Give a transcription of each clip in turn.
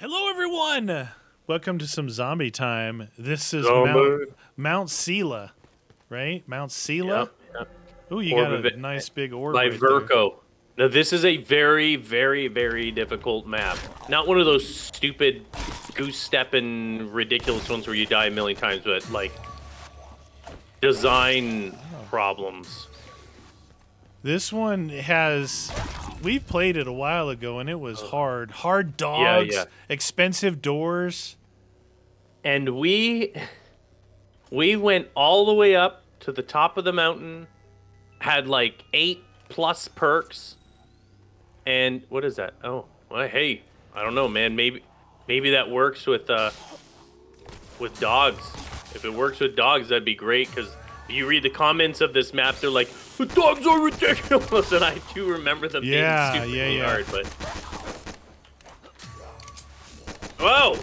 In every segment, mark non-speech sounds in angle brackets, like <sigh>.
Hello, everyone. Welcome to some zombie time. This is Zombie. Mount, Mount Seela, right? Mount Seela. Yep, yep. Oh, you Orb got a it. nice big orb. By right. Verco. Now this is a very, very, very difficult map. Not one of those stupid goose stepping ridiculous ones where you die a million times, but like design problems. This one has. We've played it a while ago, and it was hard. Hard Oh. Yeah, dogs, yeah. expensive doors. And we we went all the way up to the top of the mountain, had like eight plus perks. And what is that? Oh, well, hey, I don't know, man. Maybe maybe that works with uh with dogs. If it works with dogs, that'd be great because you read the comments of this map, they're like, the dogs are ridiculous, <laughs> and I do remember them Yeah, being super yeah, yeah. hard, but. Whoa!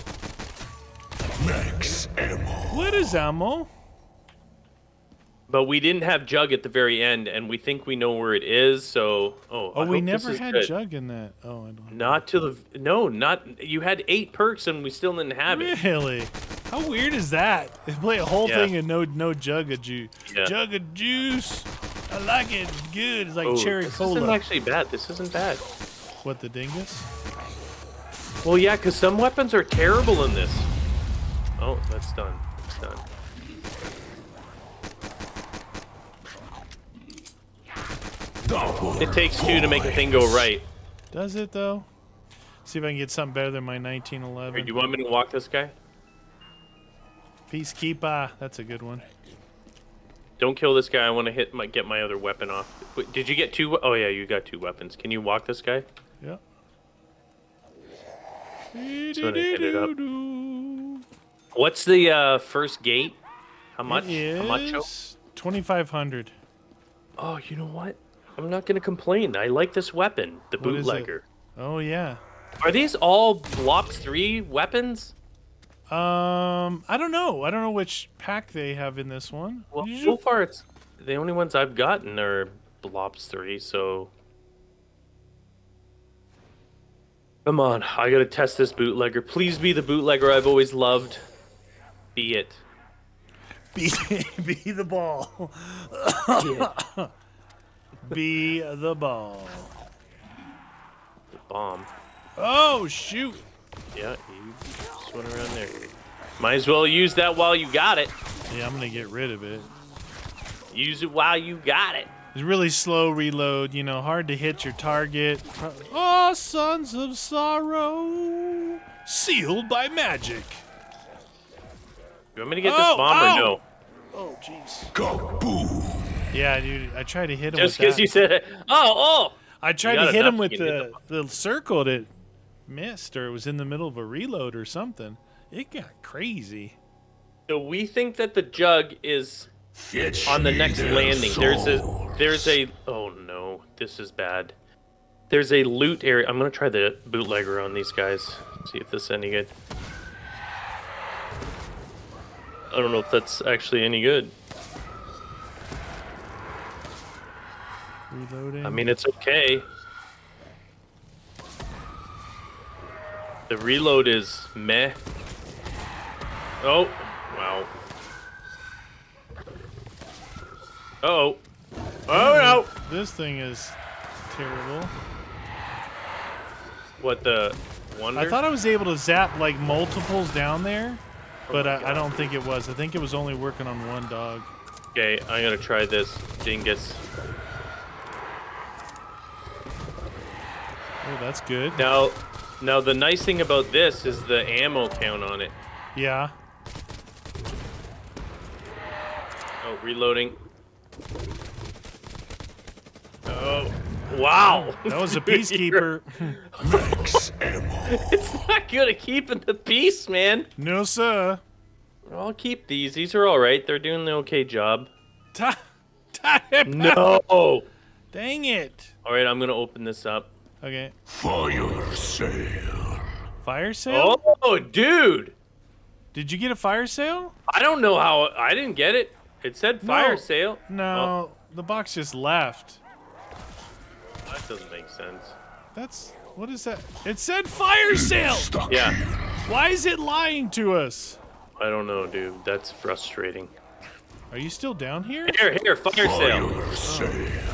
Max ammo. What is ammo? But we didn't have Jug at the very end, and we think we know where it is. So, oh, Oh, I we this never had good. Jug in that. Oh, I don't. Not to the no, not you had eight perks, and we still didn't have it. Really? How weird is that? They play a whole Yeah. thing and no no jug of juice. Yeah. Jug of juice. I like it. It's good. It's like Oh, cherry this cola. isn't actually bad. This isn't bad. What the dingus? Well, yeah, because some weapons are terrible in this. Oh, that's done. That's done. It takes two to make a thing go right. Does it though? See if I can get something better than my Here, 1911. do you want me to walk this guy? Peacekeeper. That's a good one. Don't kill this guy. I want to hit my get my other weapon off. Wait, did you get two? Oh yeah, you got two weapons. Can you walk this guy? Yeah. Just wanna hit it up. What's the uh, first gate? How much? It How much? oh? 2500. Oh, you know what? I'm not gonna complain. I like this weapon, the What bootlegger. Oh yeah. Are these all Blops 3 weapons? Um, I don't know. I don't know which pack they have in this one. Well, so far it's the only ones I've gotten are Blops 3, so Come on, I gotta test this bootlegger. Please be the bootlegger I've always loved. Be it. Be, <laughs> be the ball. It. <laughs> Be the ball. The bomb. Oh shoot! Yeah, you just went around there. Might as well use that while you got it. Yeah, I'm gonna get rid of it. Use it while you got it. It's really slow reload. You know, hard to hit your target. Oh, sons of sorrow, sealed by magic. You want me to get Oh, this bomb ow! or no? Oh jeez. Kaboom. Yeah, dude. I tried to hit him Just with because you said it. Oh, oh! I tried to hit him with you can hit the the circle that missed, or it was in the middle of a reload or something. It got crazy. So we think that the jug is Fetch on the next their landing. There's a there's a oh no, this is bad. There's a loot area. I'm gonna try the bootlegger on these guys. See if this is any good. I don't know if that's actually any good. Reloading. I mean, it's okay. The reload is meh. Oh, wow. Uh oh. Oh no! this thing is terrible. What the wonder? I thought I was able to zap like multiples down there, but my I, I don't think it was. I think it was only working on one dog. Okay, I'm gonna try this dingus. Oh, that's good. Now, now the nice thing about this is the ammo count on it. Yeah. Oh, reloading. Oh, wow. That was a peacekeeper. Max <laughs> ammo. It's not good at keeping the peace, man. no, sir. I'll keep these. These are all right. They're doing the okay job. It back. No. Dang it. All right, I'm gonna open this up. Okay. Fire sale. Fire sale? Oh, dude. Did you get a fire sale? I don't know how. I didn't get it. It said fire No. sale. No, oh. the box just left. Oh, that doesn't make sense. That's What is that? It said fire sale. Stuck Yeah. here. Why is it lying to us? I don't know, dude. That's frustrating. Are you still down here? Here, here, fire sale. Fire sale.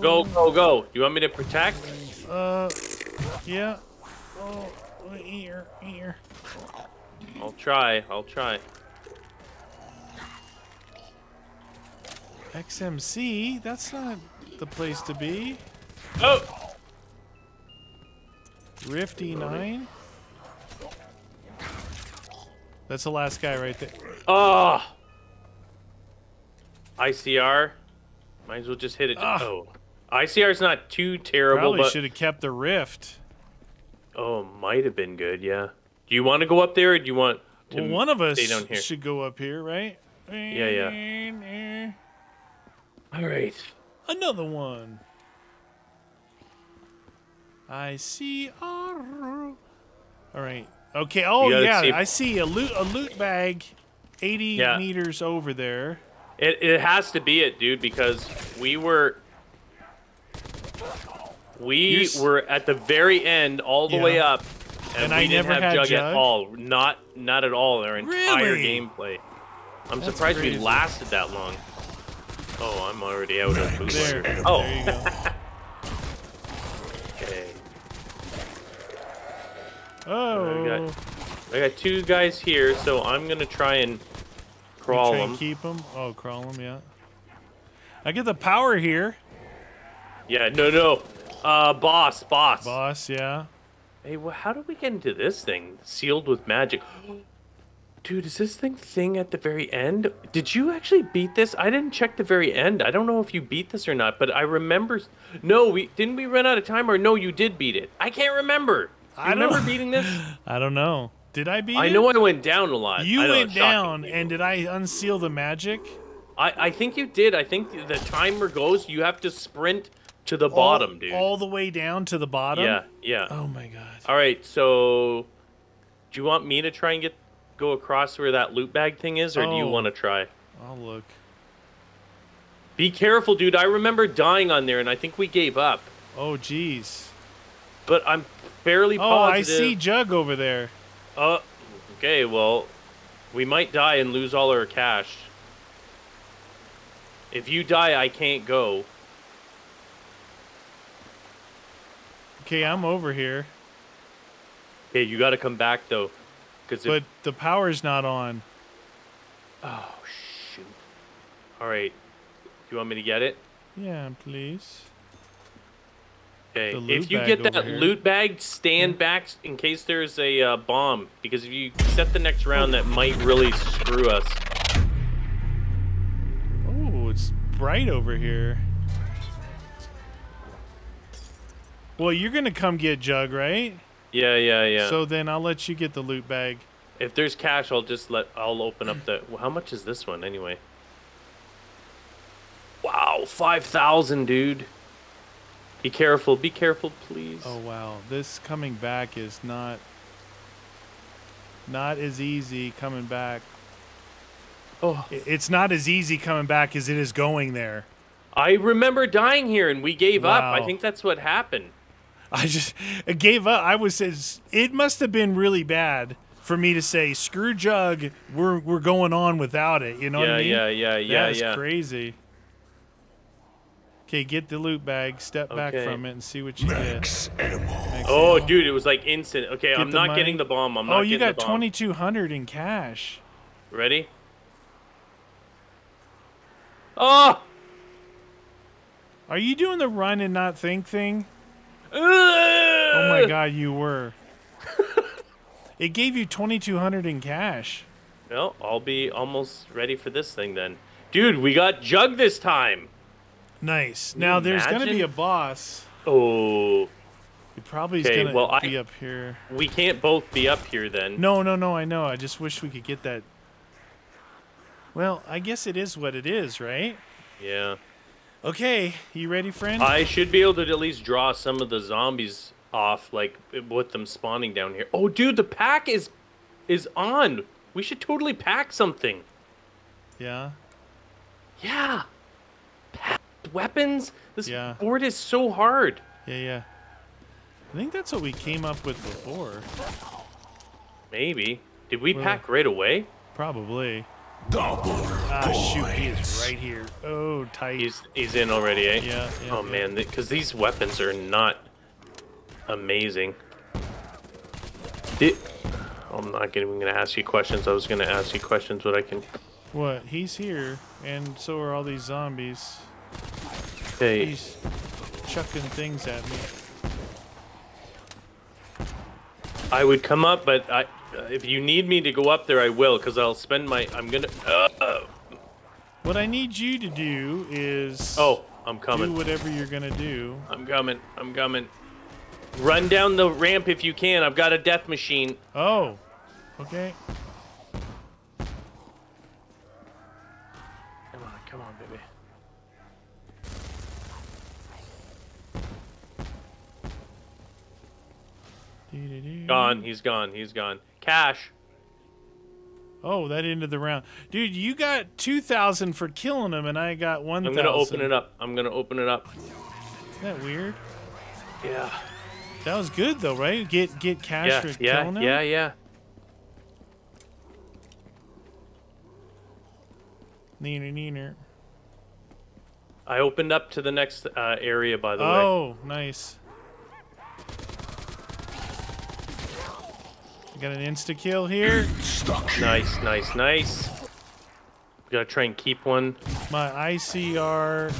Go, go, go. You want me to protect? Uh, yeah. Oh, here, here. I'll try. I'll try. XMC? That's not the place to be. Oh! Rift E9? That's the last guy right there. Oh! ICR. Might as well just hit it. Ah. Oh. ICR's not too terrible, Probably but should have kept the Rift. oh, might have been good. Yeah. Do you want to go up there, or do you want to Well, one of us stay down here? should go up here, right? Yeah, yeah. All right. Another one. I see. All right. Okay. Oh yeah, see- I see a loot a loot bag, eighty Yeah. meters over there. It it has to be it, dude, because we were we were at the very end, all the Yeah. way up, and, And we I didn't never have had Jug, Jug? at all. Not not at all. in Our entire Really? gameplay. I'm That's surprised crazy. we lasted that long. Oh, I'm already out of food. There. Oh, There you go. <laughs> okay. Oh. got- I got two guys here, so I'm gonna try and crawl Try them. and keep them. Oh, crawl them. Yeah. I get the power here, Yeah, no, no. Uh, boss, boss. boss. Yeah. Hey, well, how do we get into this thing? Sealed with magic. Dude, is this thing thing at the very end? Did you actually beat this? I didn't check the very end. I don't know if you beat this or not, but I remember. No, we didn't. We run out of time, or no, you did beat it. I can't remember. You I don't- remember beating this? <laughs> I don't know. Did I beat I it? know I went down a lot. You went down, and did I unseal the magic? I, I think you did. I think the timer goes. You have to sprint to the bottom, dude. All the way down to the bottom. yeah, yeah. Oh my god. All right, so do you want me to try and get go across where that loot bag thing is, or do you Oh. want to try? I'll look. Be careful, dude. I remember dying on there, and I think we gave up. Oh jeez. But I'm fairly Oh, I see Jug over there. Uh, okay. Well, we might die and lose all our cash. If you die, I can't go. Okay, I'm over here, Okay, you got to come back though, because but the power's not on. oh shoot. All right. You want me to get it? Yeah, please. Okay. If you get that here. loot bag, stand back in case there's a uh, bomb. Because if you set the next round, that might really screw us. Oh, it's bright over here. Well, you're gonna come get Jug, right? Yeah, yeah, yeah. So then I'll let you get the loot bag. if there's cash, I'll just let I'll open up the. Well, how much is this one anyway? Wow, five thousand, dude. Be careful. Be careful, please. Oh wow, this coming back is not not as easy coming back. Oh. It's not as easy coming back as it is going there. I remember dying here, and we gave up. I think that's what happened. I just I gave up. I was it's- it must have been really bad for me to say screw Jug. We're we're going on without it. You know what yeah, I mean? yeah, yeah, yeah, That's yeah. crazy. Okay, get the loot bag, step back from it, and see what you get. Max ammo. Max Oh, ammo. dude, it was like instant. Okay, I'm not money. getting the bomb. I'm oh, not. Oh, you getting got twenty two hundred in cash. Ready? Oh! Are you doing the run and not think thing? Oh my god, you were. <laughs> it gave you 2200 in cash. Well, I'll be almost ready for this thing then. Dude, we got Jug this time. Nice. Now there's going to be a boss. Oh, He probably is going to well, I- be up here. we can't both be up here then. No, no, no, I know. I just wish we could get that. Well, I guess it is what it is, right? Yeah. Okay, you ready, friend? I should be able to at least draw some of the zombies off, like with them spawning down here. Oh, dude, the pack is is on. We should totally pack something. yeah. Yeah. Pack weapons. This Yeah. board is so hard. Yeah, yeah. I think that's what we came up with before. Maybe. Did we Well- pack right away? Probably. Double Ah, shoot, he is right here. Oh, tight. He's he's in already, eh? Yeah, yeah, Oh yeah. man, because these weapons are not amazing. Did, I'm not gonna, even gonna ask you questions. I was gonna ask you questions, but I can. What? He's here, and so are all these zombies. Hey, He's chucking things at me. I would come up, but I, uh, if you need me to go up there, I will, because I'll spend my. I'm gonna. Uh, What I need you to do is oh, I'm coming. do whatever you're gonna do. I'm coming. I'm coming. Run down the ramp if you can. I've got a death machine. Oh, okay. Come on, come on, baby. Gone. He's gone. He's gone. Cash. Oh, that ended the round, dude. You got two thousand for killing him, and I got one I'm gonna open it up. I'm gonna open it up. Isn't that weird? Yeah. That was good though, right? Get get cash Yeah. for Yeah. killing him. Yeah. Yeah. Neener, neener. I opened up to the next uh, area, by the way. Oh, nice. Got an insta kill here. Stuck here. Nice, nice, nice. We gotta try and keep one. My ICR.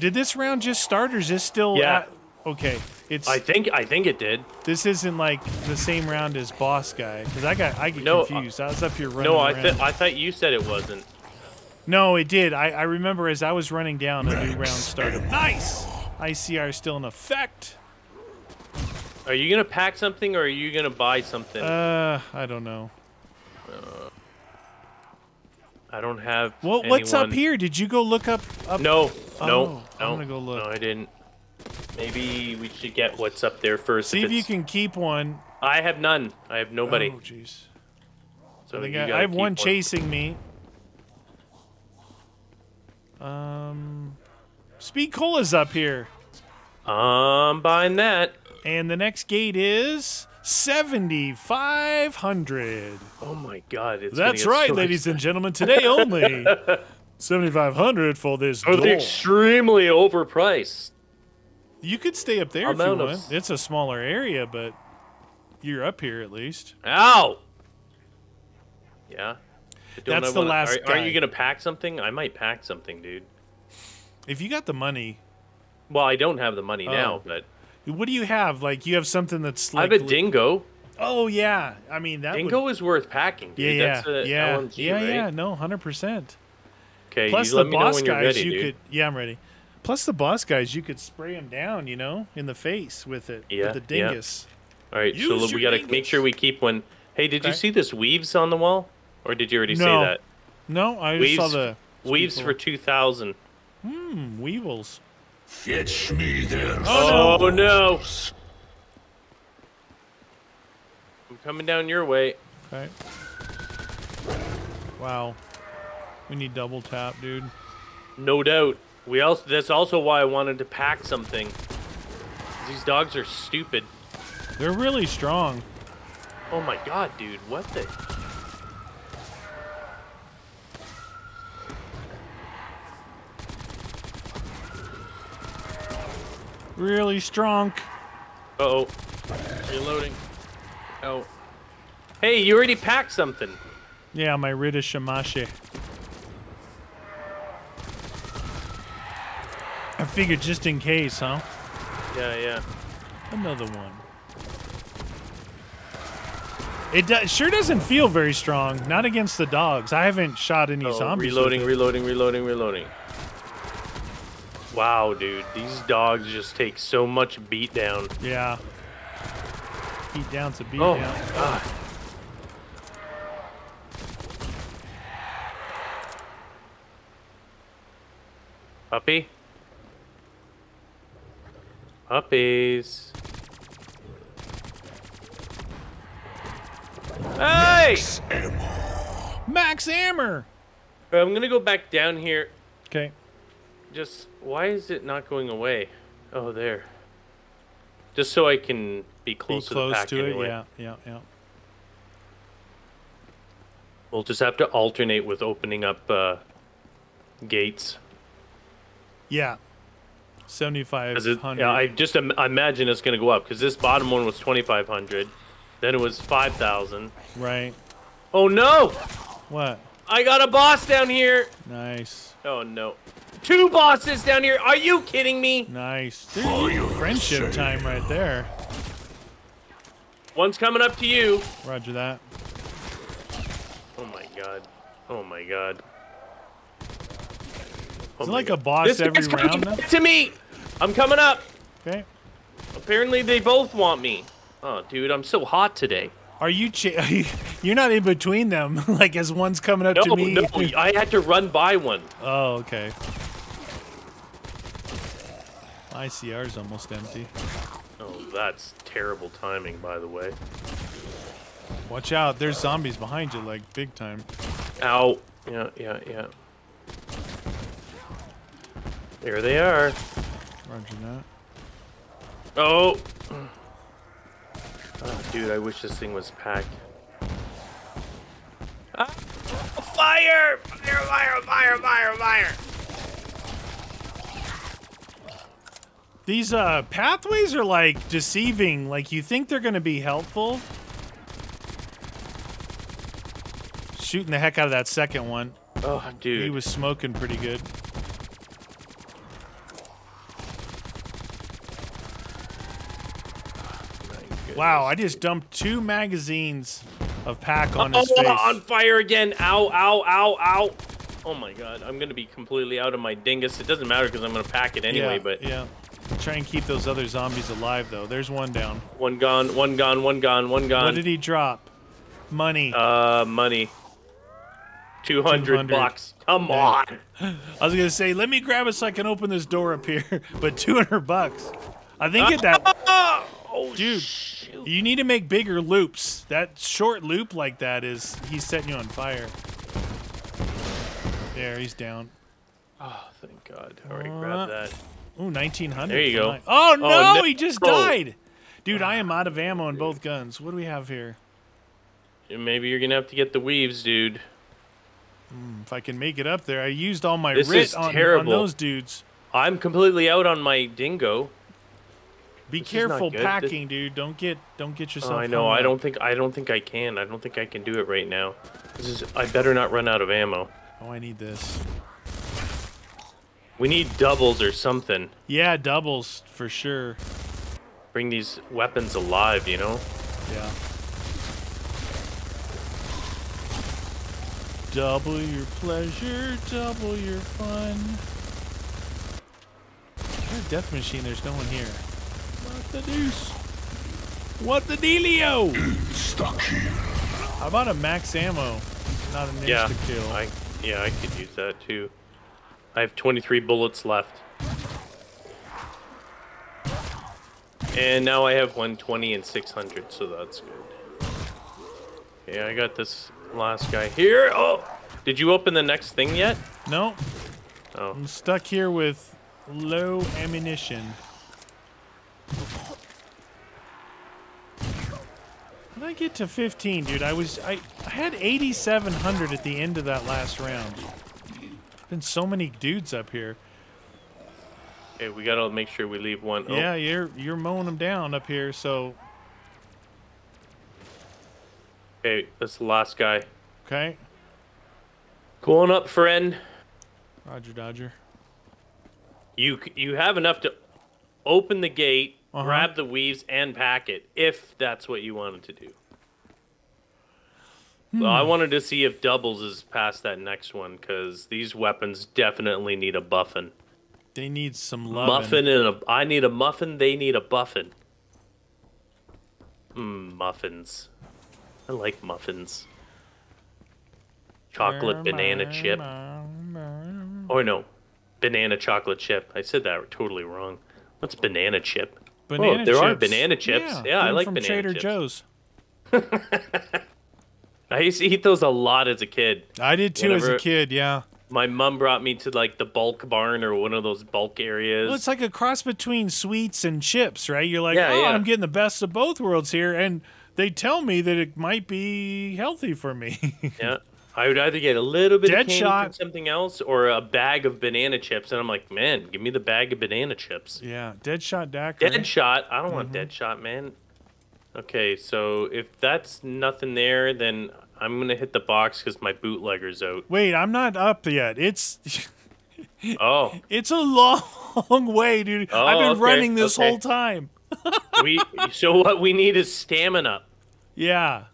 Did this round just start, or is this still? Yeah. At, okay. It's I think I think it did. this isn't like the same round as boss guy because I got I get No, uh, confused. I was up here running No, I th- I thought you said it wasn't. no, it did. I, I remember as I was running down, a new round Max started. ammo. Nice. ICR still in effect. Are you gonna pack something or are you gonna buy something? Uh, I don't know. I don't have. Well, what's up here? Did you go look up? up No, Oh, no, I'm no. gonna go look. No, I didn't. Maybe we should get what's up there first. See if you can keep one. I have none. I have nobody. Oh, jeez. so I think I, I have keep one chasing me. Um, Speed Cola's up here, I'm buying that. And the next gate is seventy five hundred. Oh my god! It's That's right, ladies and gentlemen. Today only <laughs> seventy five hundred for this expensive. door. extremely overpriced. You could stay up there if you want. It's a smaller area, but you're up here at least. Ow! Yeah. That's the what- last Are, are guy. you gonna pack something? I might pack something, dude. If you got the money, Well, I don't have the money oh. now, Oh. but what do you have? Like you have something that's I like have a dingo. Oh yeah, I mean that. would- Dingo is worth packing, Yeah, dude. yeah, That's a yeah, LMG, yeah, right? yeah. No, hundred percent. Okay, Plus you the let me know boss guys, ready, you dude. could. Yeah, I'm ready. Plus the boss guys, you could spray them down. You know, in the face with it. Yeah, with the yeah. All right, Use so we gotta dingus. make sure we keep one. Hey, did you see this weaves on the wall, or did you already No. say that? No, I just Weaves, saw the weaves people. for two thousand. hmm, weevils. Fetch me their Oh, Oh no! Oh, souls. I'm coming down your way. Okay. Wow. We need double tap, dude. No doubt. We also that's also why I wanted to pack something. These dogs are stupid. They're really strong. Oh my god, dude! What the? Really strong. Uh oh. Reloading. Oh. Hey, you already packed something. Yeah, my Rita Shamashi. I figured just in case, huh? Yeah, yeah. Another one. It do- sure doesn't feel very strong. Not against the dogs. I haven't shot any Oh, zombies. reloading, reloading, reloading, reloading. Wow, dude, these dogs just take so much beat down. yeah. Beat down to beat Oh down. my god. Puppy? Puppies. Hey! Ammo. Max Hammer. I'm gonna go back down here. Okay. Just why is it not going away? Oh, there. Just so I can be Be close, close to the pack to it. Yeah, yeah, yeah. We'll just have to alternate with opening up uh, gates. Yeah. Seventy-five 'Cause it- hundred. yeah, I just Im- imagine it's gonna go up because this bottom one was twenty five hundred, then it was five thousand. Right. Oh no! What? I got a boss down here. Nice. Oh no, two bosses down here. Are you kidding me? Nice. For Dude, your friendship time right there. One's coming up to you. Roger that. Oh my god. Oh my god. Oh Is it oh like God. a boss this every round now? to me. I'm coming up. Okay. Apparently they both want me. Oh, dude, I'm so hot today. Are you? Cha- <laughs> are you you're not in between them, <laughs> like as one's coming up No, to me. no, I had to run by one. Oh, okay. ICR's almost empty. Oh, that's terrible timing, by the way. Watch out, there's zombies behind you, like big time. Ow. Yeah, yeah, yeah. There they are. Roger that. Oh. Oh, dude, I wish this thing was packed. Ah, fire! Fire, fire, fire, fire, fire! These uh pathways are like deceiving. Like you think they're gonna be helpful. Shooting the heck out of that second one. Oh, dude. He was smoking pretty good. Wow, I just dumped two magazines of pack on his oh, <laughs> face. on fire again! Ow! Ow! Ow! Ow! Oh my god, I'm gonna be completely out of my dingus. It doesn't matter because I'm gonna pack it anyway. yeah, but yeah. Try and keep those other zombies alive though. There's one down. one gone, one gone, one gone, one gone. What did he drop? Money. Uh, money. 200, 200. bucks. Come Yeah. on. <laughs> I was gonna say, let me grab it so I can open this door up here, <laughs> but 200 bucks. I think at that, <laughs> Oh, dude, shoot. you need to make bigger loops. That short loop like that is, he's setting you on fire. There, he's down. Oh, thank God. All right, Uh, grab that. Ooh, 1900. There you go. mine. Oh, oh no, no. he just oh. died. Dude, I am out of ammo in both guns. What do we have here? Maybe you're gonna have to get the weaves, dude. Hmm, if I can make it up there, I used all my This writ on, on those dudes. I'm completely out on my dingo. Be This careful good. This- packing, dude. Don't get don't get oh, yourself. Oh, I know. I don't think. I don't think I can. I don't think I can do it right now. This is. I better not run out of ammo. Oh, I need this. We need doubles or something. Yeah, doubles for sure. Bring these weapons alive. You know. Yeah. Double your pleasure, double your fun. There's a death machine. There's no one here. What the deuce? What the dealio? <clears throat> Stuck here. How about a max ammo? Not an Yeah. insta kill. I. Yeah, I could use that too. I have 23 bullets left. And now I have 120 and 600, so that's good. Yeah, I got this last guy here. Oh, did you open the next thing yet? No, Oh, I'm stuck here with low ammunition. How did I get to 15, dude? I was I, I had 8,700 at the end of that last round. Been so many dudes up here. okay. We gotta make sure we leave one. Oh, Yeah, you're you're mowing them down up here. So Okay, that's the last guy. okay, Going up, friend. Roger Dodger. You you have enough to open the gate, Uh-huh. grab the weaves, and pack it, if that's what you wanted to do. Well, I hmm. wanted to see if doubles is past that next one, because these weapons definitely need a buffin. They need some love. Muffin and a. I need a muffin. They need a buffin. Mmm, muffins. I like muffins. Chocolate banana chip. Oh no, banana chocolate chip. I said that totally wrong. What's banana chip? Banana oh, there are banana chips. Yeah, get I 'em like from banana Trader chips. Joe's. <laughs> I used to eat those a lot as a kid. I did too as a kid. Yeah. My mom brought me to like the bulk barn or one of those bulk areas. Well, it's like a cross between sweets and chips, right? You're like, Yeah, oh, yeah. I'm getting the best of both worlds here, and they tell me that it might be healthy for me. <laughs> yeah. I would either get a little bit of Dead candy shot. from something else or a bag of banana chips, and I'm like, man, give me the bag of banana chips. yeah, Deadshot daiquiri. Dead shot. I don't want Mm-hmm. dead shot, man. Okay, so if that's nothing there, then I'm gonna hit the box because my bootlegger's out. Wait, I'm not up yet. It's <laughs> Oh, it's a long <laughs> way, dude. Oh, I've been okay, running this okay. whole time. <laughs> we. So what we need is stamina, Yeah.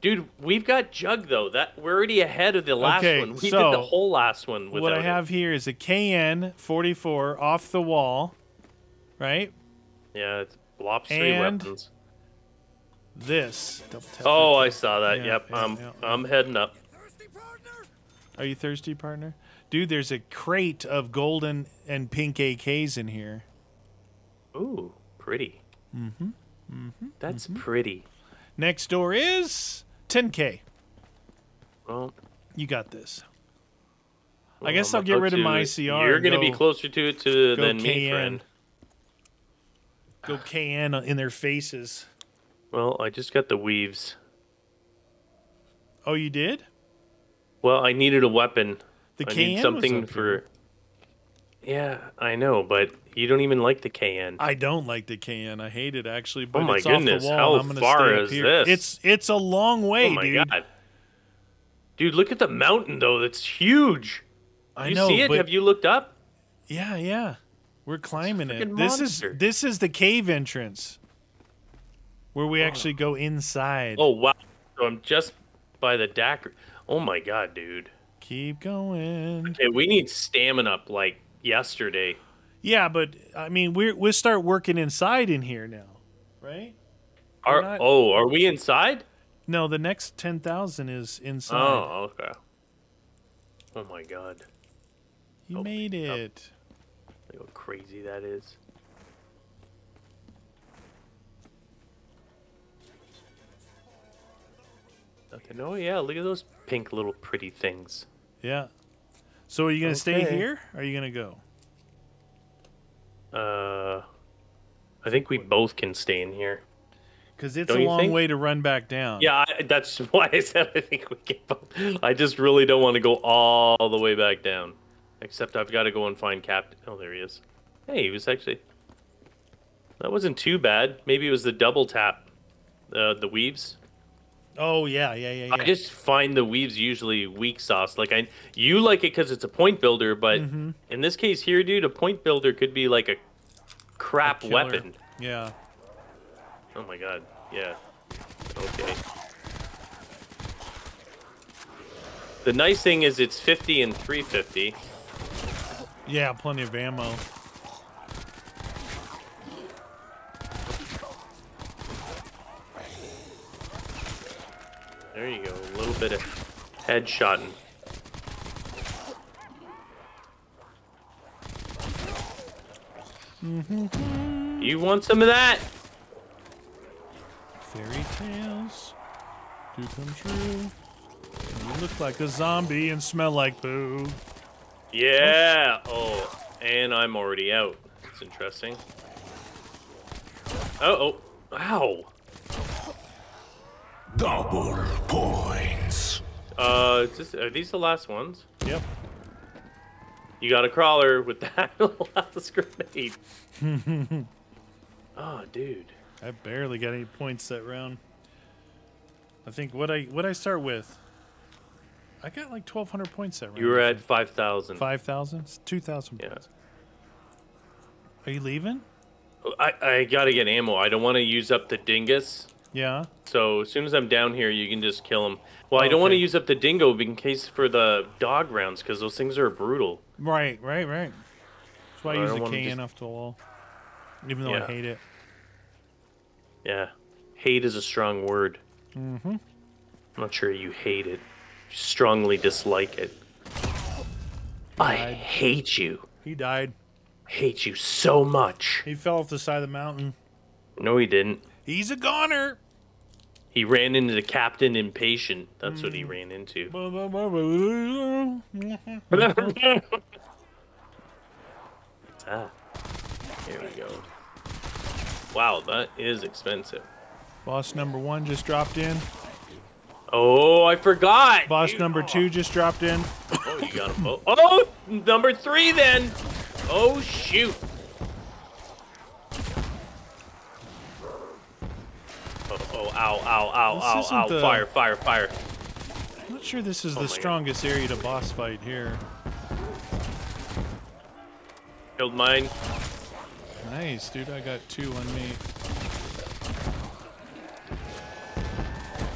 dude. We've got jug though. That we're already ahead of the last Okay, one. We so, did the whole last one without what I it. have here is a KN 44 off the wall, right? Yeah, it's lobster And- weapons. This. Double tap Oh. I saw that. Yeah, yep, yeah, I'm yeah. I'm heading up. Are you thirsty, partner? Dude, there's a crate of golden and pink AKs in here. Ooh, pretty. Mm-hmm. Mm-hmm. That's pretty. Next door is 10K. Well, You got this. I well, guess I'm I'll get rid of my CR. You're gonna be closer to it to, go than me, KN. friend. Go KN in their faces. Well, I just got the weaves. Oh, you did? Well, I needed a weapon. The I need something for. Yeah, I know, but you don't even like the KN. I don't like the KN. I hate it actually, but Oh my it's goodness, off the wall. how I'm far is here. this? It's it's a long way, oh my dude. god, dude! Look at the mountain though. That's huge. I you know, see it? Have you looked up? yeah, yeah, we're climbing it. This is this is the cave entrance where we actually go inside. Oh wow! So I'm just by the daiquiri. Oh my god, dude. Keep going. Okay, we need stamina up like yesterday. Yeah, but I mean, we're we'll start working inside in here now, right? Are not- oh, are we inside? No, the next ten thousand is inside. Oh, okay. Oh my god. you oh, made it. Look how crazy that is. Nothing. Oh yeah, look at those pink little pretty things. Yeah. So are you gonna stay here? Or are you gonna go? Uh, I think we both can stay in here. Because it's Don't a long think? way to run back down. Yeah, I, that's <laughs> why I said I think we can both. I just really don't want to go all the way back down. Except I've got to go and find Captain. Oh, there he is. Hey, he was actually. That wasn't too bad. Maybe it was the double tap, uh, the weaves. Oh yeah, yeah, yeah, yeah. I just find the weaves usually weak sauce. Like I, you like it because it's a point builder, but Mm-hmm. in this case here, dude, a point builder could be like a crap Killer. weapon. Yeah. Oh my god. Yeah. Okay. The nice thing is it's 50 and 350. Yeah, plenty of ammo. There you go. A little bit of headshotting. Mm-hmm. You want some of that? Fairy tales do come true. You look like a zombie and smell like poo. Yeah. Oh, and I'm already out. It's interesting. Oh, oh. Ow. Double points. Uh, is this, are these the last ones? Yep. You got a crawler with that <laughs> last grenade. <laughs> oh, dude. I barely got any points that round. I think what I what I start with. I got like twelve hundred points that round. You were at five thousand. Five thousand? Two thousand Yeah. points. Are you leaving? I, I gotta get ammo. I don't want to use up the dingus. Yeah. So as soon as I'm down here, you can just kill him. Well, I don't want to use up the dingo in case for the dog rounds because those things are brutal. Right, right, right. That's why I I use the KN just- off the wall. Even though I hate it. Yeah, hate is a strong word. Mm-hmm. I'm not sure you hate it. You strongly dislike it. I hate you. He died. Hate you so much. He fell off the side of the mountain. No, he didn't. He's a goner. He ran into the captain impatient. That's what he ran into. <laughs> ah, here we go. Wow, that is expensive. Boss number one just dropped in. Oh, I forgot. Boss number two just dropped in. Oh, you got him. Oh, oh, number three then. Oh shoot. Oh, oh, ow, ow, ow, ow, ow, the- fire, fire, fire. I'm not sure this is Oh the my God. strongest area to boss fight here. Killed mine. Nice, dude. I got two on me.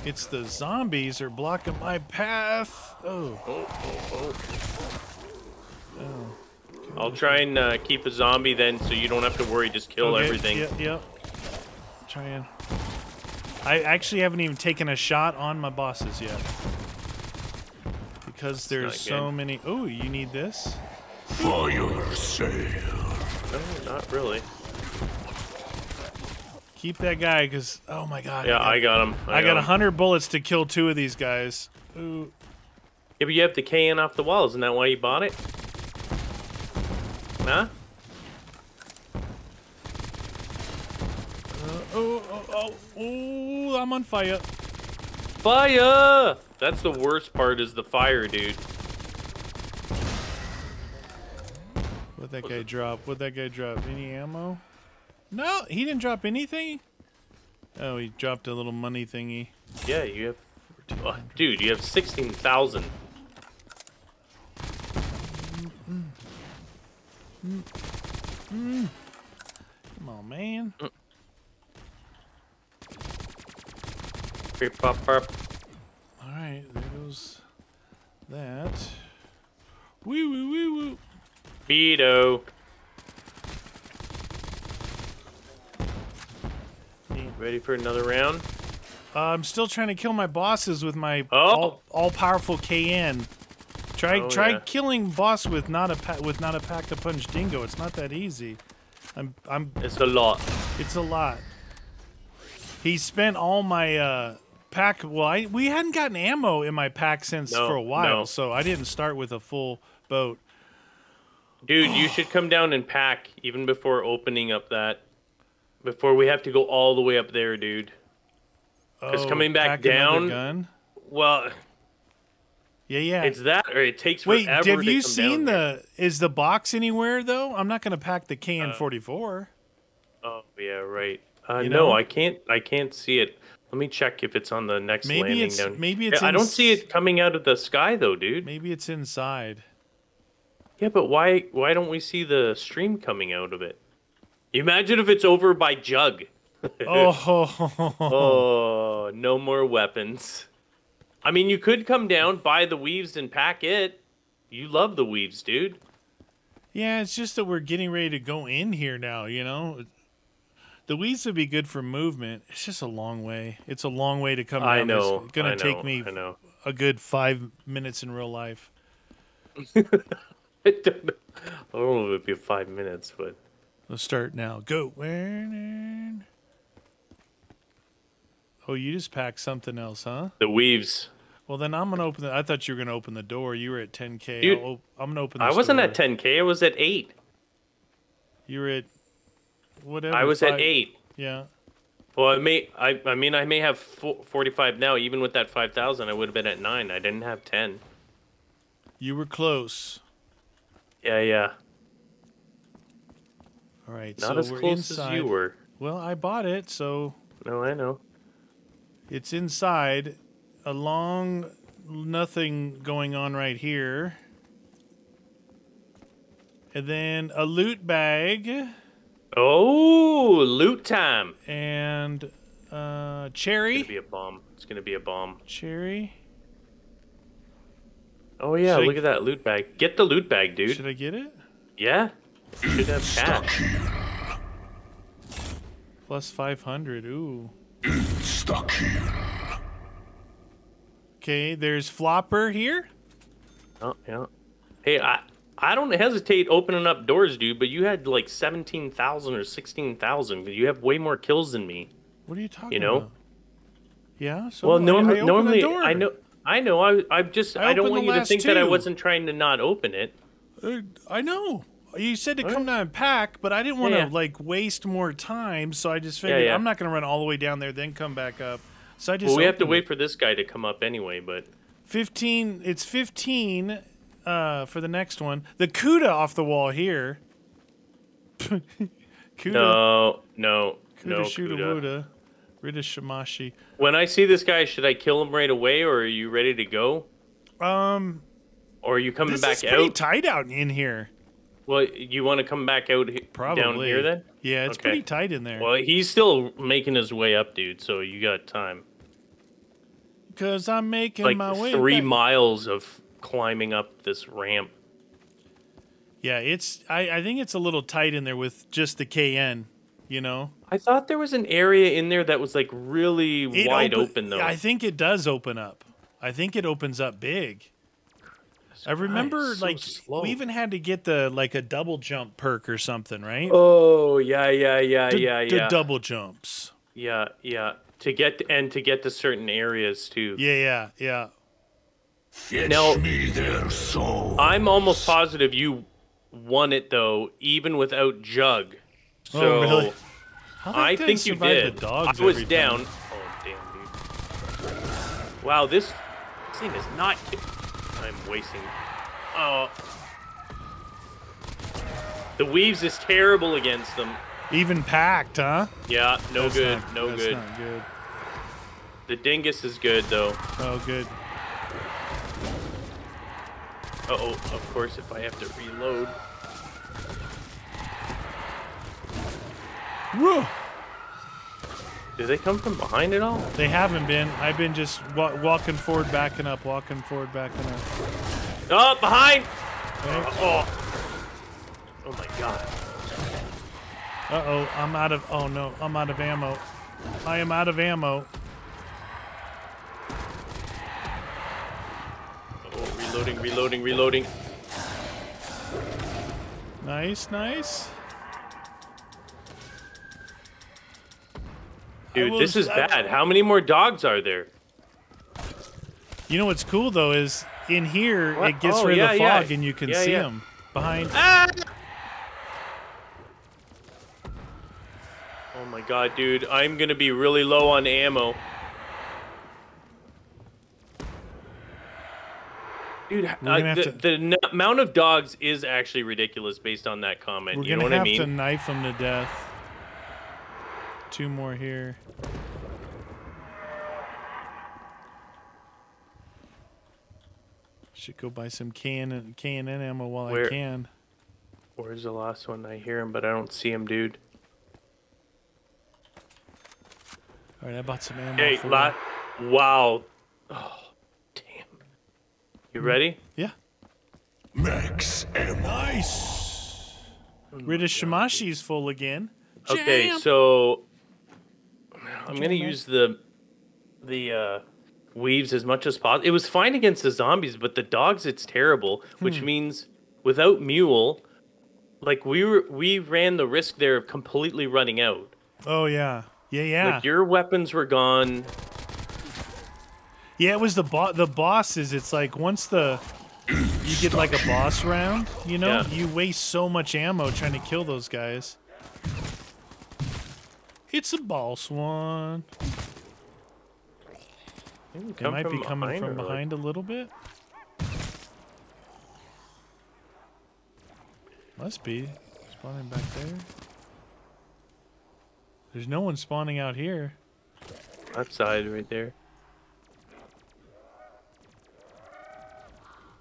It's the zombies are blocking my path. Oh, Oh, oh, oh. I'll try and uh, keep a zombie then, so you don't have to worry. Just kill okay, everything. Yep, yep. Trying. I actually haven't even taken a shot on my bosses yet. Because there's so good. many. Oh, you need this? Fire sale. No, not really. Keep that guy, because oh my god. Yeah, I got, got him. I got a him. hundred bullets to kill two of these guys. Ooh. Yeah, but you have the KN off the wall. Isn't that why you bought it? Huh? Uh, oh, oh, oh, oh, I'm on fire. Fire! That's the worst part is the fire, dude. What'd that guy drop? What'd that guy drop? Any ammo? No, he didn't drop anything. Oh, he dropped a little money thingy. Yeah, you have... Oh, dude, you have 16,000. Mm, mm, mm, Come on, man. Beep, pop, pop. All right, there goes that. Woo woo woo woo. Beto. Ready for another round? Uh, I'm still trying to kill my bosses with my Oh. all, all powerful KN. Try Oh, try yeah. killing boss with not a with not a pack to punch dingo. It's not that easy. I'm I'm It's a lot. It's a lot. He spent all my uh, pack. Well, I, we hadn't gotten ammo in my pack since No, for a while, no. so I didn't start with a full boat. Dude, you should come down and pack even before opening up that. Before we have to go all the way up there, dude. 'Cause Oh, coming back down- Gun? Well, Yeah, yeah. it's that or it takes Wait, have you seen the? Is the box anywhere though? I'm not gonna pack the KN44. Oh, yeah, right. Uh, You no, know? I can't I can't see it. Let me check if it's on the next Maybe landing it's- down. maybe it's I don't in see it coming out of the sky though, dude. Maybe it's inside. Yeah, but why why don't we see the stream coming out of it? Imagine if it's over by Jug. <laughs> <laughs> oh, Oh, no more weapons. I mean, you could come down, buy the weaves, and pack it. You love the weaves, dude. yeah. It's just that we're getting ready to go in here now. You know, the weeds would be good for movement. It's just a long way. It's a long way to come down. I know. It's gonna I know, take me I know. a good five minutes in real life. <laughs> I don't know. I don't know if it'd be five minutes, but Let's start now. Go. Oh, you just packed something else, huh? the weaves. Well, then I'm gonna open. The, I thought you were gonna open the door. You were at 10k. Dude, I'll, I'm gonna open. I wasn't door. at 10k. I was at eight. You were at whatever. I was at eight. Yeah. Well, I may. I. I mean, I may have fo- 45 now. Even with that 5,000, I would have been at nine. I didn't have 10. You were close. Yeah, yeah. All right. Not so as close inside. as you were. Well, I bought it, so No, I know. it's inside. A long nothing going on right here. And then a loot bag Oh, loot time. and uh, cherry. It's gonna be a bomb. It's gonna be a bomb. Cherry. Oh yeah, Should I- look at that loot bag. Get the loot bag, dude. Should I get it? Yeah. You should have cash. Plus 500. Ooh. Stuck here. Okay, there's Flopper here. Oh, yeah. Hey, I I don't hesitate opening up doors, dude, but you had like 17,000 or 16,000. You have way more kills than me. What are you talking You know? about? Yeah. So Well, normally, normally. I know. Yeah. So Well, I- normally, I, the door. I know. I know. I, I just, I I, don't want you to think that I wasn't trying to not open it. Uh, I know. You said to Alright. come down and pack, but I didn't want to Yeah, yeah. like waste more time, so I just figured yeah. I'm not going to run all the way down there then come back up. So I just Well, we have to wait it. for this guy to come up anyway. But 15 it's 15 uh for the next one. The Kuda off the wall here. <laughs> Kuda no, no, Kuda no. Shuda Kuda. Wuda. Rita Shamashi. When I see this guy, should I kill him right away, or are you ready to go, Um or are you coming this back is pretty out? tight out in here. well, you want to come back out he- Probably down here then? Yeah, it's Okay. pretty tight in there. Well, he's still making his way up, dude. So you got time. Cuz I'm making Like my way three back. miles of climbing up this ramp. Yeah, it's I I think it's a little tight in there with just the KN, you know. I thought there was an area in there that was like really It wide open- open though. I think it does open up. I think it opens up big. I remember, so like, slow. we even had to get the like a double jump perk or something, right? Oh yeah, yeah, yeah, the, yeah, the yeah, double jumps. yeah, yeah. To get and to get to certain areas too. Yeah, yeah, yeah. Fetch Now- me their soul. I'm almost positive you won it though, even without Jug. So oh, really? I think you did. The dogs I was down. time? Oh damn, dude! Wow, this, this thing is not. I'm wasting. Oh, the weaves is terrible against them. Even packed, huh? Yeah, no That's good, not- no that's good. Not good. The dingus is good though. Oh, good. Uh oh, of course, if I have to reload. Whoa! Do they come from behind at all? They haven't been. I've been just wa- walking forward, backing up, walking forward, backing up. Oh, behind! Okay. Oh, oh my god. Uh oh, I'm out of. Oh no, I'm out of ammo. I am out of ammo. Oh, reloading, reloading, reloading. Nice, nice. Dude, will- this is I- bad. How many more dogs are there? You know what's cool though is in here What? it gets Oh, rid of the yeah, yeah. fog and you can Yeah, see yeah. them behind. Ah! Oh my god, dude. I'm gonna be really low on ammo. Dude, uh, the, to- the n- amount of dogs is actually ridiculous based on that comment. You know what have I mean? We're gonna have to knife them to death. Two more here. Should go buy some can and K and N ammo while I Where- can. Where's the last one? I hear him, but I don't see him, dude. All right, I bought some ammo. Hey, la- wow. Oh. You ready? Yeah. Max ammo. Nice. Rita Shimashi's full again. Okay, Jam. so I'm gonna use the the uh, weaves as much as possible. It was fine against the zombies, but the dogs, it's terrible. Which Hmm. means without mule, like we were, we ran the risk there of completely running out. Oh yeah. Yeah, yeah. Like your weapons were gone. Yeah, it was the bo- the bosses. It's like once the you get like a boss round, you know, Yeah. you waste so much ammo trying to kill those guys. It's a boss one. They It might be coming behind from or, like- behind a little bit. Must be spawning back there. There's no one spawning out here. that side right there.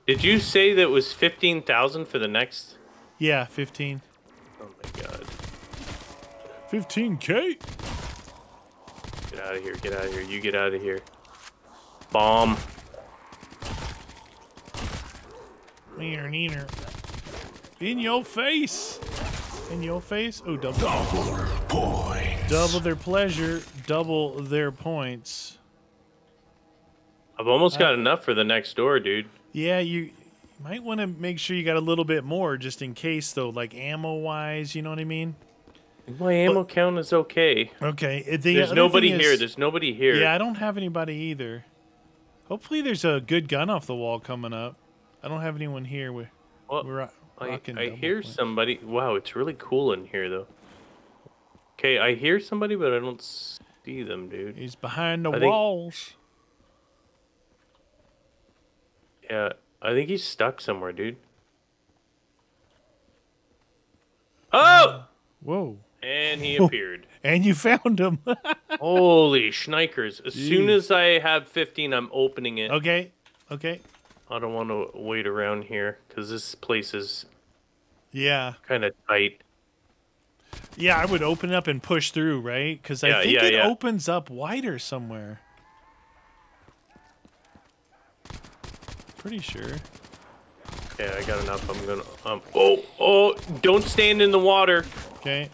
Did you say that was fifteen thousand for the next? Yeah, 15. Oh my god! 15k. Get out of here! Get out of here! You get out of here! Bomb! Neener, neener. In your face. In your face. Oh, double. Double points. Double their pleasure, double their points. I've almost uh, got enough for the next door, dude. Yeah, you, might want to make sure you got a little bit more just in case, though, like ammo wise, you know what I mean? My ammo count is okay. Okay. The There's nobody thing here. is- There's nobody here. Yeah, I don't have anybody either. Hopefully, there's a good gun off the wall coming up. I don't have anyone here. We're, Well, we're I, I hear point. somebody. Wow, it's really cool in here though. Okay, I hear somebody, but I don't see them, dude. He's behind the I think- walls. Yeah, I think he's stuck somewhere, dude. Oh! Whoa. And he <laughs> appeared. And you found him. <laughs> Holy schnikers. As soon as I have 15, I'm opening it. okay. Okay. I don't want to wait around here because this place is Yeah. kind of tight. Yeah, I would open up and push through, right? Because I Yeah, think yeah, it yeah. opens up wider somewhere. Pretty sure. Okay, I got enough. I'm gonna. Um. Oh, oh! Don't stand in the water. Okay.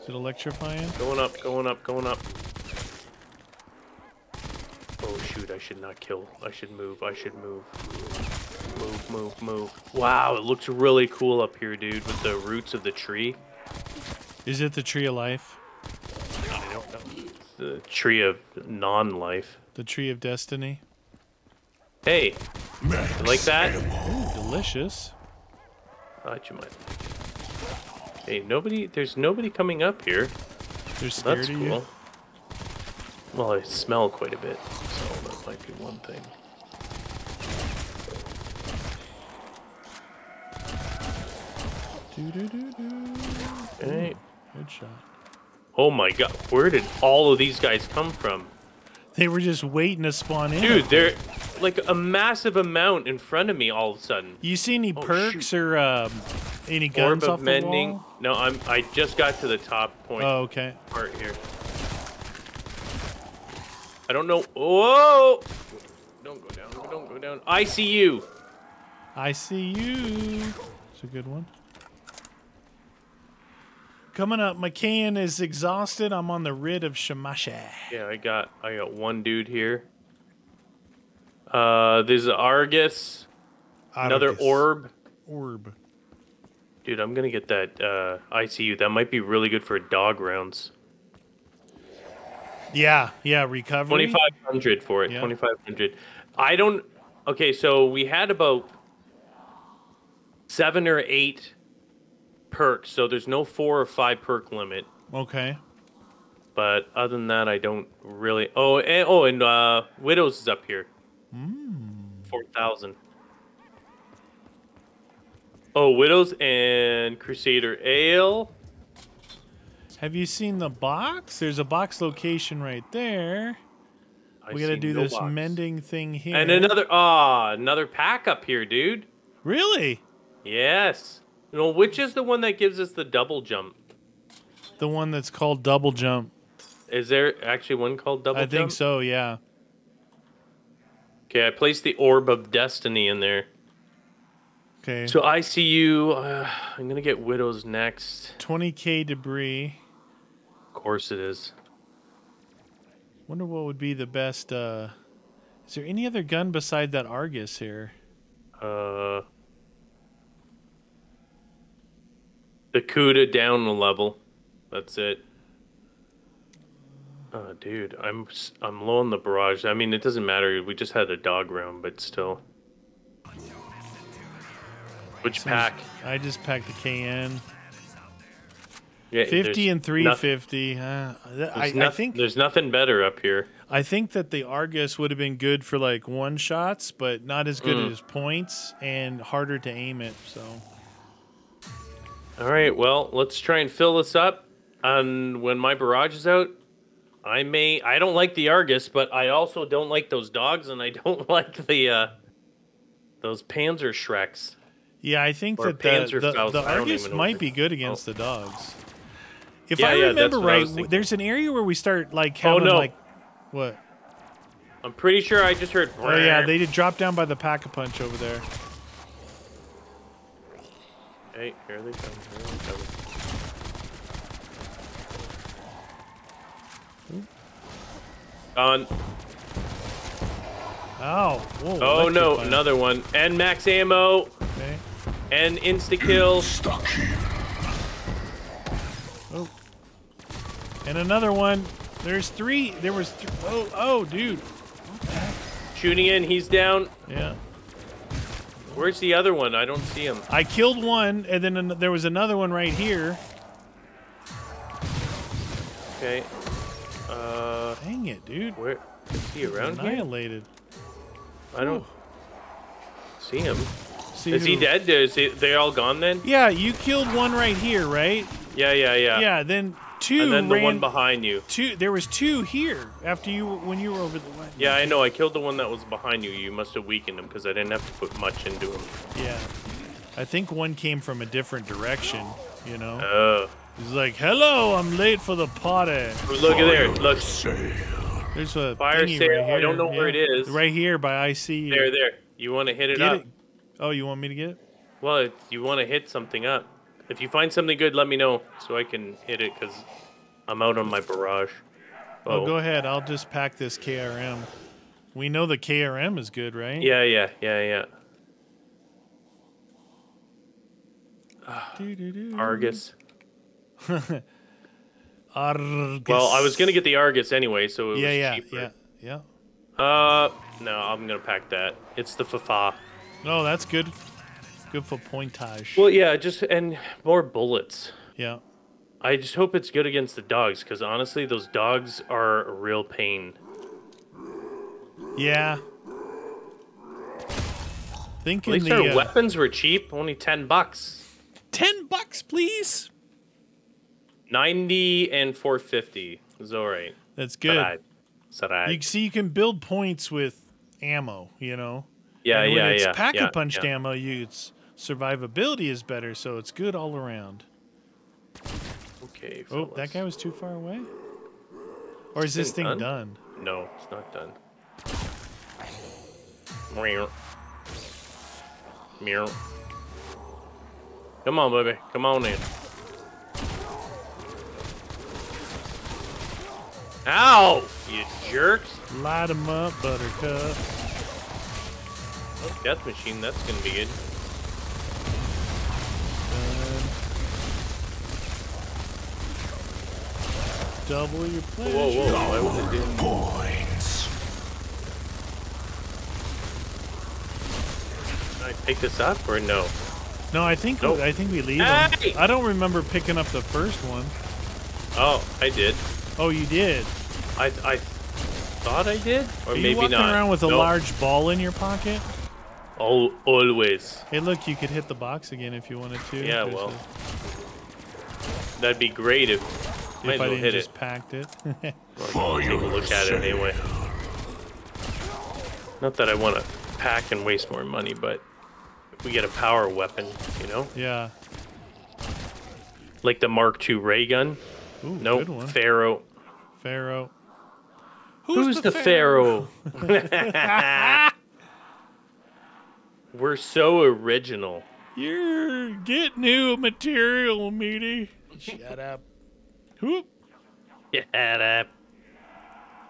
Is it electrifying? Going up, going up, going up. Oh shoot! I should not kill. I should move. I should move. Move, move, move. Wow, it looks really cool up here, dude, with the roots of the tree. Is it the tree of life? I don't know. The tree of non-life. The tree of destiny? Hey, Max you like that? ammo. Delicious. Thought you might. Hey, nobody. There's nobody coming up here. They're scared That's of cool. you. Well, I smell quite a bit, so that might be one thing. Doo-doo-doo-doo. Hey. Good shot. Oh my god, where did all of these guys come from? They were just waiting to spawn in. Dude, they're like a massive amount in front of me all of a sudden. You see any Oh, perks or um, any guns Orb off of mending. the wall? No, I'm I just got to the top point Oh, okay. part here. I don't know. Whoa! Don't go down. Don't go down. I see you. I see you. It's a good one. Coming up, McCann is exhausted. I'm on the rid of Shamasha. Yeah, I got I got one dude here. Uh, there's an Argus, another orb. Orb. Dude, I'm gonna get that uh, ICU. That might be really good for dog rounds. Yeah, yeah, recovery. Twenty five hundred for it. Yeah. Twenty five hundred. I don't. Okay, so we had about seven or eight perks. So there's no four or five perk limit. Okay. But other than that, I don't really. Oh, and, oh, and uh, Widows is up here. Four thousand. Oh, Widows and Crusader Ale. Have you seen the box? There's a box location right there. I we gotta do no this box. mending thing here. And another ah, another pack up here, dude. Really? Yes. No, which is the one that gives us the double jump? The one that's called double jump. Is there actually one called double I jump? I think so. Yeah. Okay, I placed the Orb of Destiny in there. Okay. So ICU, uh, I'm gonna get Widows next. 20k debris. Of course it is. Wonder what would be the best. uh Is there any other gun beside that Argus here? Uh, the Kuda down a level. That's it. Oh, dude, I'm I'm low on the barrage. I mean, it doesn't matter. We just had a dog round, but still. Which pack? I just packed the KN. Yeah, 50 and noth- 350. Uh, I, I think there's nothing better up here. I think that the Argus would have been good for like one shots, but not as good Mm. as points and harder to aim it. So All right, well, let's try and fill this up. And when my barrage is out, I may. I don't like the Argus, but I also don't like those dogs, and I don't <laughs> like the uh, those Panzer Shreks. yeah, I think that the, the, the Argus might be good against the dogs. If Yeah, I yeah, remember I right, thinking. there's an area where we start like Oh, having no. like what? I'm pretty sure I just heard. Oh yeah, they did drop down by the pack a punch over there. Hey, here they come. Here they come. On. Oh, whoa, Oh no, electrified. another one. And max ammo. Okay. And insta kill. <clears throat> Stuck here. Oh, And another one. There's three. There was. Th oh, oh, dude. Shooting in, he's down. Yeah. Where's the other one? I don't see him. I killed one, and then an- there was another one right here. Okay. Uh, Dang it, dude. where is he around here? Annihilated. I don't see him. See Is he who- dead? Is he, they all gone then? Yeah, you killed one right here, right? Yeah, yeah, yeah. Yeah. Then two And then the ran. one behind you. two. There was two here after you when you were over the way. Yeah, I know. I killed the one that was behind you. You must have weakened him because I didn't have to put much into him. Yeah. I think one came from a different direction. You know. Oh, He's like, "Hello, I'm late for the party." look at there. Look Sail. There's a Fire thingy sale, right I don't know where it is. Right here by IC. there, there. You want to hit it Get up? it. Oh, you want me to get it? Well, if you want to hit something up. If you find something good, let me know so I can hit it because I'm out on my barrage. Oh, go ahead. I'll just pack this KRM. We know the KRM is good, right? Yeah, yeah, yeah, yeah. Argus. <laughs> Argus. Well, I was gonna get the Argus anyway, so it was Yeah, yeah, cheaper. yeah, yeah. Uh, no, I'm gonna pack that. It's the Fafa. Oh, that's good. Good for pointage. Well, yeah, just and more bullets. yeah. I just hope it's good against the dogs, because honestly, those dogs are a real pain. Yeah. At least the our uh, weapons were cheap, only ten bucks. ten bucks, please. Ninety and four fifty is all right. That's good. Sarai. Sarai. You see, you can build points with ammo. You know. Yeah, and when yeah, it's yeah. pack yeah, a punched yeah. ammo, you its survivability is better, so it's good all around. Okay. Oh, fellas. that guy was too far away. Or is this thing thing done? done? No, it's not done. Meow. Meow. Come on, baby. Come on in. Ow! You jerks! Light 'em up, Buttercup. Oh, death machine, that's gonna be good. Double your pleasure. Whoa, whoa, why would it do? Points. Can I pick this up or no? No, I think Nope. I think we leave Hey! I don't remember picking up the first one. Oh, I did. Oh, you did. I I thought I did, or Are you maybe walking not. around with a No. large ball in your pocket? Al- always. Hey, look, you could hit the box again if you wanted to. Yeah, well, a- That'd be great if. Might if as I well didn't hit just it. packed it. <laughs> For Take a your look at it anyway. Not that I want to pack and waste more money, but if we get a power weapon, you know, yeah. like the Mark II ray gun. Ooh, Nope, good one. Pharaoh. Pharaoh. Who's, the, Pharaoh? <laughs> <laughs> We're so original. You're get new material, meaty. Shut up. Whoop. Yeah, that.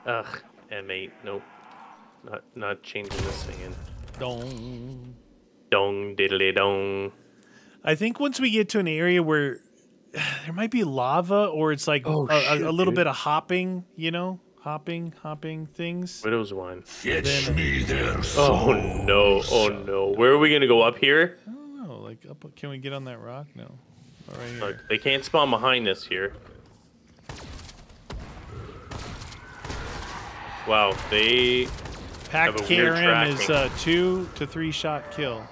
Ugh, M8. Nope. Not not changing this thing in. Dong. Dong diddly dong. I think once we get to an area where <sighs> there might be lava or it's like Oh, a, a- shit, a little dude. bit of hopping, you know, hopping, hopping things. Widow's wine. Fetch Then- me their Oh no! Oh no! Where are we gonna go up here? I don't know. Like, up, can we get on that rock? No. All right here. Look, they can't spawn behind us here. Wow, they Packed a KRM is tracking. uh, two to three shot kill.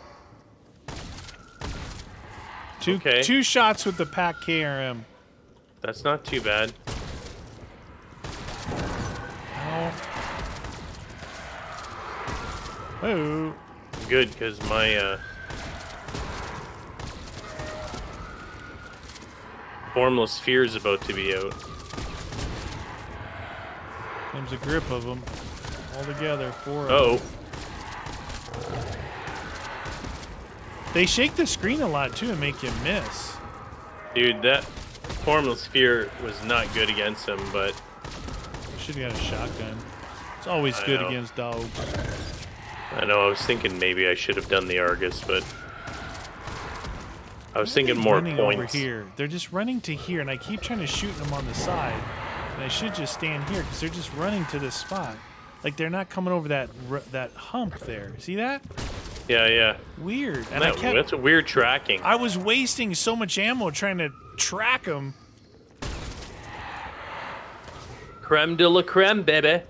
Two Okay. two shots with the pack KRM. that's not too bad. Ow. Oh. Good, because my uh, formless fear is about to be out. There's a grip of them. All together, four of Oh. They shake the screen a lot too and make you miss. dude, that formless fear was not good against him, but Should have got a shotgun. It's always I good know. against dogs. I know I was thinking maybe I should have done the Argus, but I was thinking more points. over here. They're just running to here, and I keep trying to shoot them on the side. And I should just stand here because they're just running to this spot. Like they're not coming over that r- that hump there. See that? Yeah, yeah. Weird. And I kept. that's a weird tracking. I was wasting so much ammo trying to track them. Creme de la creme, baby.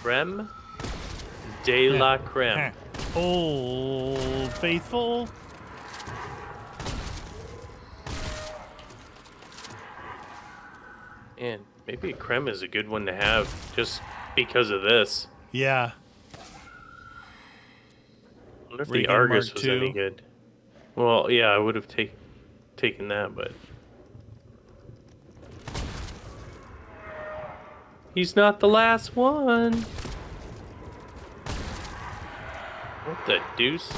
Creme de la eh, eh. creme. Old faithful. Man, maybe a creme is a good one to have just because of this. Yeah. I wonder if Reagan the Argus Mark was any good. Well, yeah, I would have take, taken that, but. He's not the last one. What the deuce?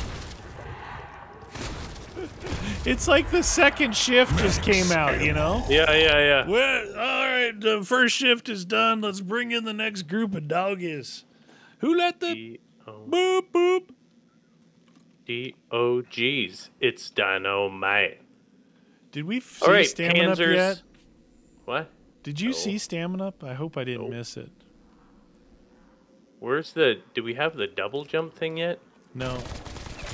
It's like the second shift just came out, you know? Yeah, yeah, yeah. Well, all uh, right, the first shift is done. Let's bring in the next group of doggies. Who let the D O boop boop? D O G's. It's dynamite. Did we f- All see right, stamina up yet? What? Did you No. see stamina up? I hope I didn't miss it. Where's the? Do we have the double jump thing yet? No,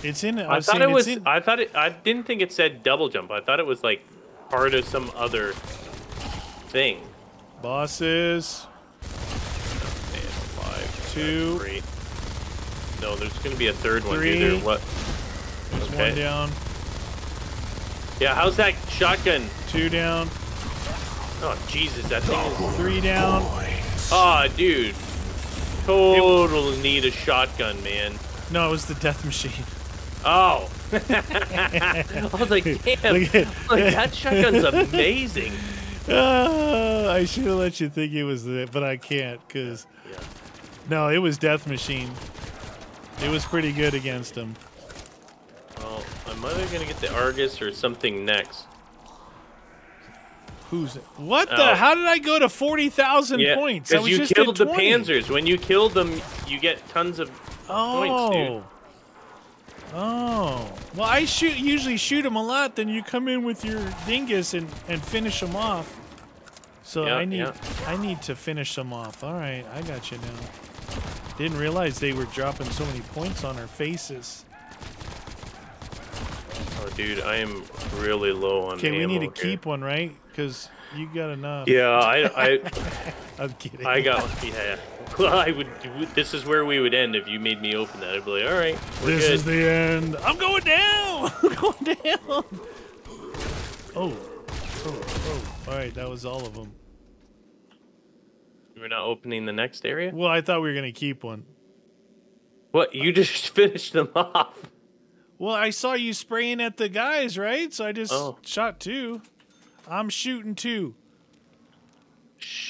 it's in. I, I thought it was. In, I thought it. I didn't think it said double jump. I thought it was like part of some other thing. Bosses. Man, five, Two. three. No, there's gonna be a third one. Three. Dude. There- What? There's one down. Yeah. How's that shotgun? Two down. Oh Jesus, that thing. Is... Three down. Oh, dude. Total need a shotgun, man. No, it was the death machine. Oh. <laughs> <laughs> I was like, damn. Like that shotgun's amazing. Ah, I should have let you think it was that, but I can't because Yeah. no, it was death machine. It was pretty good against him. Well, I'm either gonna get the Argus or something next. Who's it? what the? Oh. How did I go to forty thousand points? I because you just killed the Panzers. When you kill them, you get tons of Oh. points, dude. Oh. Well, I shoot usually shoot them a lot. Then you come in with your dingus and and finish them off. So Yeah, I need yeah. I need to finish them off. All right, I got you now. Didn't realize they were dropping so many points on our faces. Oh, dude, I am really low on Okay, we need to here. keep one, right? Because you got enough. Yeah, I, I, <laughs> I'm kidding. I got. Yeah. <laughs> Well, I would. This is where we would end if you made me open that. I'd be like, all right, This good. is the end. I'm going down. <laughs> I'm going down. Oh. Oh, oh. All right, that was all of them. We're not opening the next area. Well, I thought we were going to keep one. What? You just <laughs> finished them off. Well, I saw you spraying at the guys, right? So I just Oh. shot two. I'm shooting two.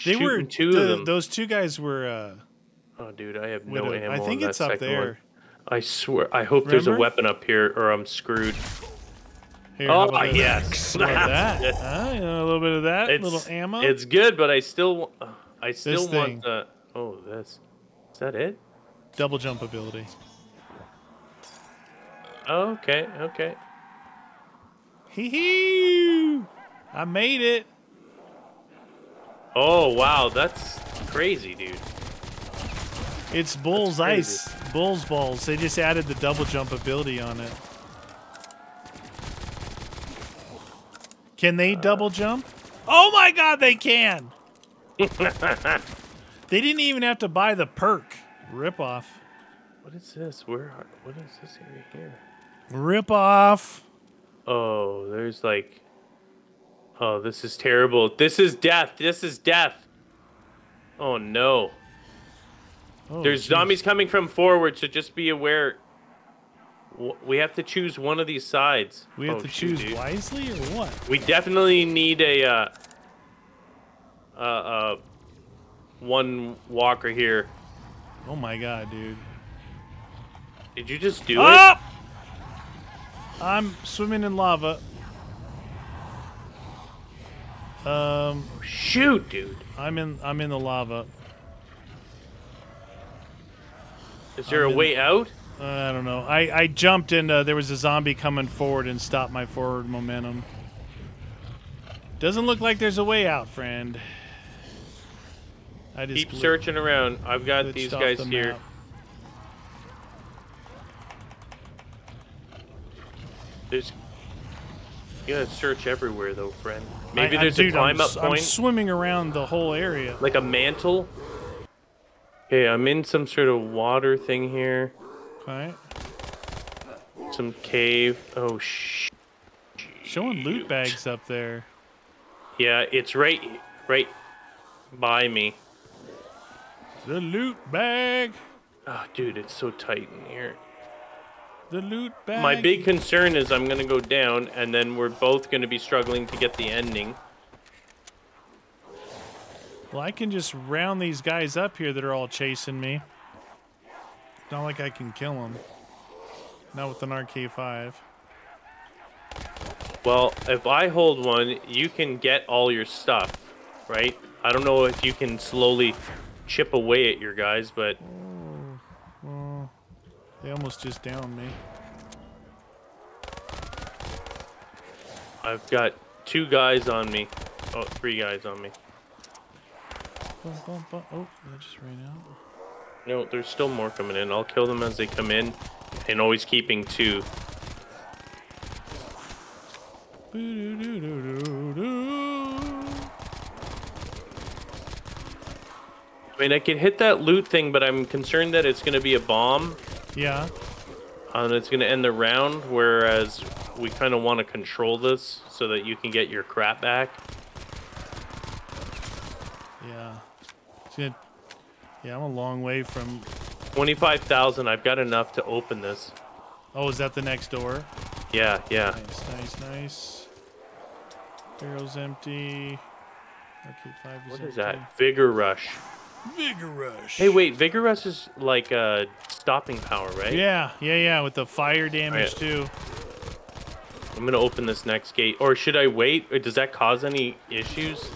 They were two the- of them. Those two guys were. uh Oh, dude, I have no ammo. I think it's up there. one. I swear. I hope there's a weapon up here, or I'm screwed. Here, Oh yes, that? Huh? You know, a little bit of that, It's, little ammo. It's good, but I still, uh, I still thing. want the. Oh, this. Is that it? double jump ability. Okay, okay. Hee hee! I made it. Oh wow, that's crazy, dude. It's Bull's. Ice. Bull's Balls. They just added the double jump ability on it. Can Uh. they double jump? Oh my god, they can! <laughs> they didn't even have to buy the perk. Rip off. What is this? Where? Are, what is this area here? Rip off. Oh, there's like. Oh, this is terrible. This is death. This is death. Oh no. Oh, There's jeez. zombies coming from forward, so just be aware. We have to choose one of these sides. We have Oh, to shoot, choose dude. wisely or what? We definitely need a uh, uh, uh, one walker here. Oh my god, dude. Did you just do it? Ah! I'm swimming in lava. Um, Shoot, dude. I'm in. I'm in the lava. Is there I'm a in- way out? Uh, I don't know. I, I jumped and uh, there was a zombie coming forward and stopped my forward momentum. Doesn't look like there's a way out, friend. I just Keep searching around. I've got these guys here. There's. You gotta search everywhere, though, friend. Maybe I- I- there's dude, a climb I'm, up s- I'm swimming around the whole area. like a mantle. Okay, I'm in some sort of water thing here. Right? Some cave. Oh sh. Showing loot bags up there. Yeah, it's right, right by me. The loot bag. Oh, dude, it's so tight in here. The loot bag. My big concern is I'm gonna go down, and then we're both gonna be struggling to get the ending. Well, I can just round these guys up here that are all chasing me. Not like I can kill them. Not with an RK5. Well, if I hold one, you can get all your stuff, right? I don't know if you can slowly chip away at your guys, but they almost just downed me. I've got two guys on me. Oh, three guys on me. Bum, bum. Oh, that just ran out. No, there's still more coming in. I'll kill them as they come in, and always keeping two. I mean, I can hit that loot thing, but I'm concerned that it's going to be a bomb, Yeah. and it's going to end the round, whereas we kind of want to control this so that you can get your crap back. Yeah. Gonna- yeah, I'm a long way from. 25,000, I've got enough to open this. Oh, is that the next door? Yeah, yeah. Nice, nice, nice. Barrel's empty. Okay, five is What empty. is that? Vigor Rush. Vigor Rush. Hey, wait, Vigor Rush is like uh, stopping power, right? Yeah, yeah, yeah, with the fire damage Right. too. I'm gonna open this next gate. Or should I wait? Or does that cause any issues?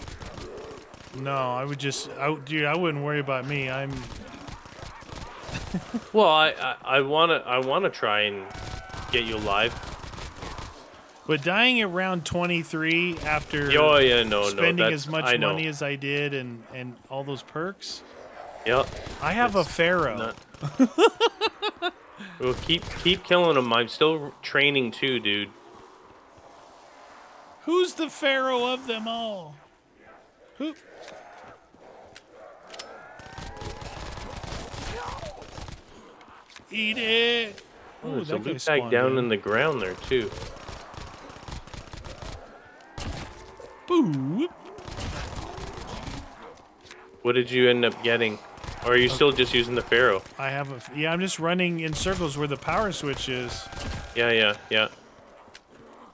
No, I would just, I, would- dude, I wouldn't worry about me. I'm, Well, I, I, I wanna I wanna try and get you alive. But dying at round 23 after Oh yeah, no, no, spending that's as much money as I did and and all those perks, Yep. I have a pharaoh. Well, <laughs> keep keep killing them. I'm still training too, dude. Who's the pharaoh of them all? Who? Eat it. Oh, there's a loot bag down in. in the ground there too. Boop. What did you end up getting? Or are you still just using the Pharaoh? I have a. Yeah, I'm just running in circles where the power switch is. Yeah, yeah, yeah.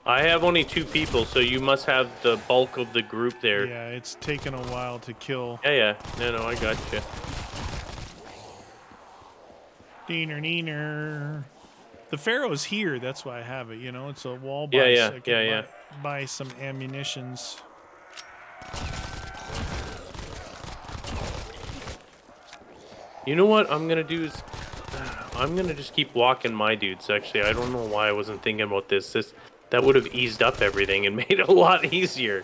I have only two people, so you must have the bulk of the group there. Yeah, it's taken a while to kill. Yeah, yeah. No, no, I got you. Diener, neener. The pharaoh's here. That's why I have it. You know, it's a wall Yeah, yeah, so I can yeah, yeah. Buy, some ammunitions. You know what I'm gonna do is, uh, I'm gonna just keep walking my dudes. Actually, I don't know why I wasn't thinking about this. This that would have eased up everything and <laughs> made it a lot easier.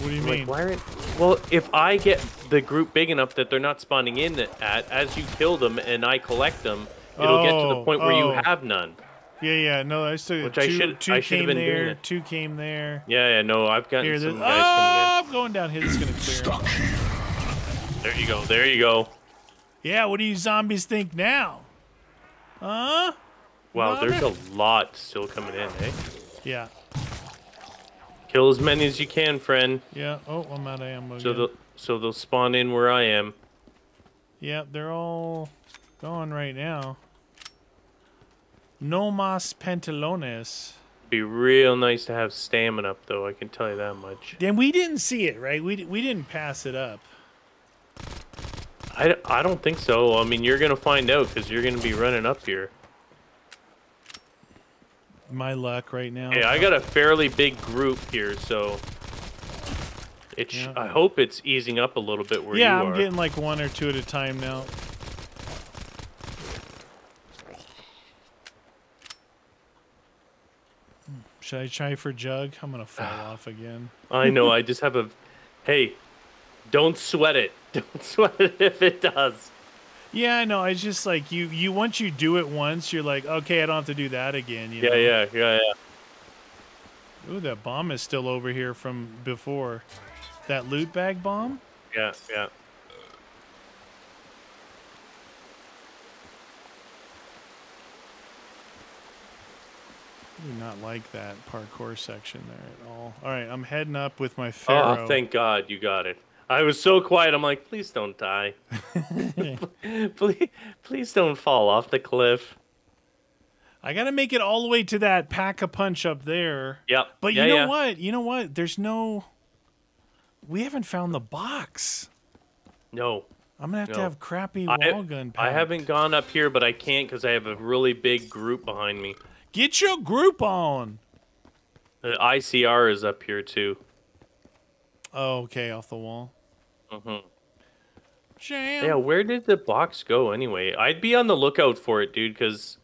What do you Like, mean? why aren't? Well, if I get the group big enough that they're not spawning in at, as you kill them and I collect them, it'll get to the Oh, point where you oh. have none. Yeah, yeah. No, I still Which two, I should- two I should came have been doing there. it. Two came there. Yeah, yeah, no, I've got Here, some this, guys oh, I'm going down here. This is gonna clear. coming in. There you go. There you go. Yeah, what do you zombies think now? Huh? Wow, Love there's a lot still coming in, eh? Yeah, Kill as many as you can, friend. yeah. Oh, I'm out of ammo. So again. they'll so they'll spawn in where I am. Yeah, they're all gone right now. No mas pantalones. Be real nice to have stamina up, though. I can tell you that much. Then we didn't see it, right? We, we didn't pass it up. I, I don't think so. I mean, you're gonna find out because you're gonna be running up here. My luck right now. Hey, I got a fairly big group here, so it. Sh- Yeah. I hope it's easing up a little bit where yeah, you I'm are. Yeah, I'm getting like one or two at a time now. Should I try for jug? I'm gonna fall <sighs> off again. I know. I <laughs> just have a. Hey, don't sweat it. <laughs> Don't sweat it if it does. Yeah, I know. It's just like you. You once you do it once, you're like, okay, I don't have to do that again. You Yeah, know? yeah, yeah, yeah. Ooh, that bomb is still over here from before. That loot bag bomb. Yeah, yeah. I do not like that parkour section there at all. All right, I'm heading up with my oh, pharaoh. Oh, thank God you got it. I was so quiet. I'm like, please don't die. <laughs> <laughs> please, please don't fall off the cliff. I got to make it all the way to that pack a punch up there. Yep. But yeah, you know yeah. what? You know what? There's no. We haven't found the box. No. I'm gonna have to have crappy I, wall gun. I haven't gone up here, but I can't because I have a really big group behind me. Get your group on. The ICR is up here too. Oh, okay, off the wall. hmm Jam. Yeah, where did the box go anyway? I'd be on the lookout for it, dude, because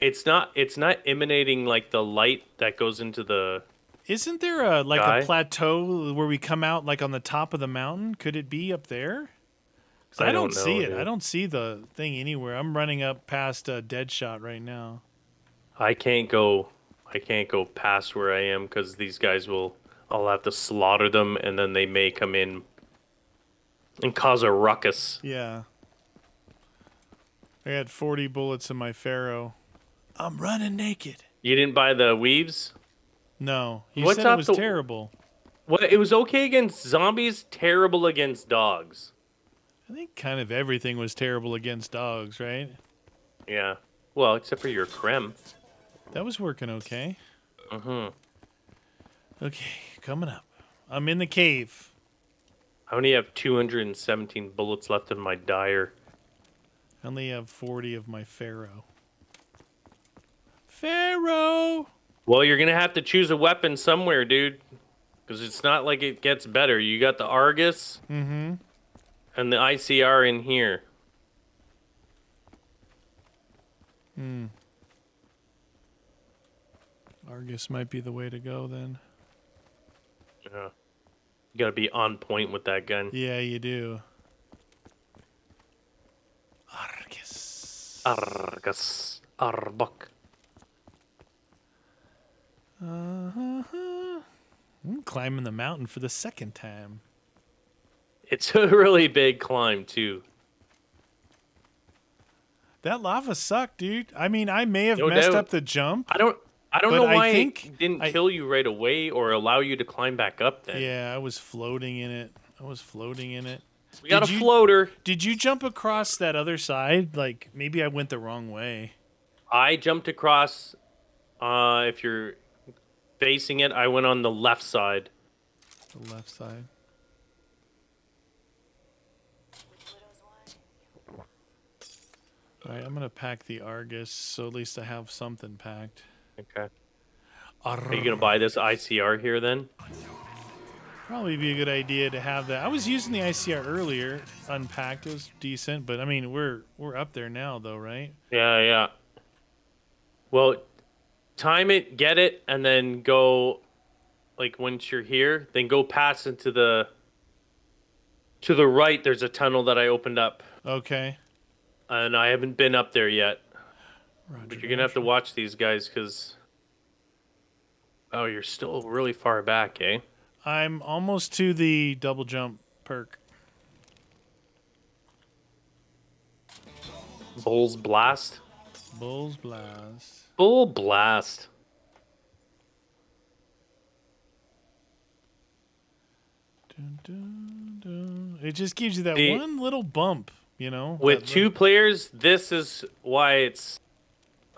it's not it's not emanating like the light that goes into the. Isn't there a like Guy? a plateau where we come out like on the top of the mountain? Could it be up there? I, I don't, don't see know, it. I don't see the thing anywhere. I'm running up past a uh, Deadshot right now. I can't go. I can't go past where I am because these guys will. I'll have to slaughter them, and then they may come in and cause a ruckus. Yeah. I got 40 bullets in my Pharaoh. I'm running naked. You didn't buy the weaves? No, he What's said it up was the- terrible. What? It was okay against zombies, terrible against dogs. I think kind of everything was terrible against dogs, right? Yeah. Well, except for your creme. That was working okay. Mm-hmm. Okay, coming up. I'm in the cave. I only have 217 bullets left in my dyer. I only have 40 of my Pharaoh. Pharaoh! Well, you're gonna have to choose a weapon somewhere, dude. Because it's not like it gets better. You got the Argus Mm-hmm. and the ICR in here. Hmm. Argus might be the way to go then. Yeah. You gotta be on point with that gun. Yeah, you do. Argus. Argus. Arbok. Uh-huh. I'm climbing the mountain for the second time. It's <laughs> a really big climb too. That lava sucked, dude. I mean, I may have No messed doubt. up the jump. I don't. I don't But know I why think it didn't I- kill you right away or allow you to climb back up. Then Yeah, I was floating in it. I was floating in it. we got Did a you- floater. Did you jump across that other side? Like maybe I went the wrong way. I jumped across. Uh, if you're facing it, I went on the left side. The left side. All right, I'm gonna pack the Argus, so at least I have something packed. Okay. Are you gonna buy this ICR here then? Probably be a good idea to have that. I was using the ICR earlier, unpacked. It was decent, but I mean, we're we're up there now, though, right? Yeah, yeah. Well, time it, get it, and then go. Like once you're here, then go past into the. To the right, there's a tunnel that I opened up, Okay. and I haven't been up there yet. Roger, But you're gonna have to watch these guys, cause. Oh, you're still really far back, eh? I'm almost to the double jump perk. Bull's blast. Bulls blast. Bull blast. Dun, dun, dun. It just gives you that The- one little bump, you know. With two little- players, this is why it's.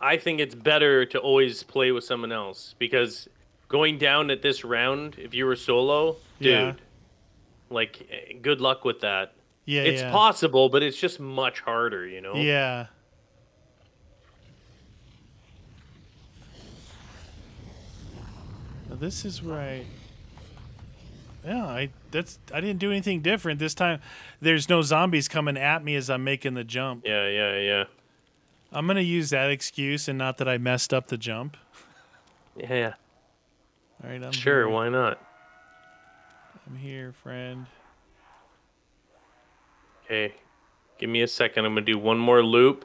I think it's better to always play with someone else because going down at this round, if you were solo, dude, Yeah. like, eh, good luck with that. yeah, it's yeah. possible, but it's just much harder, you know. Yeah. Now this is right. Yeah, I that's I didn't do anything different this time. There's no zombies coming at me as I'm making the jump. Yeah, yeah, yeah, I'm gonna use that excuse and not that I messed up the jump. yeah. All right, I'm Sure, here. why not? I'm here, friend. Okay, give me a second. I'm gonna do one more loop.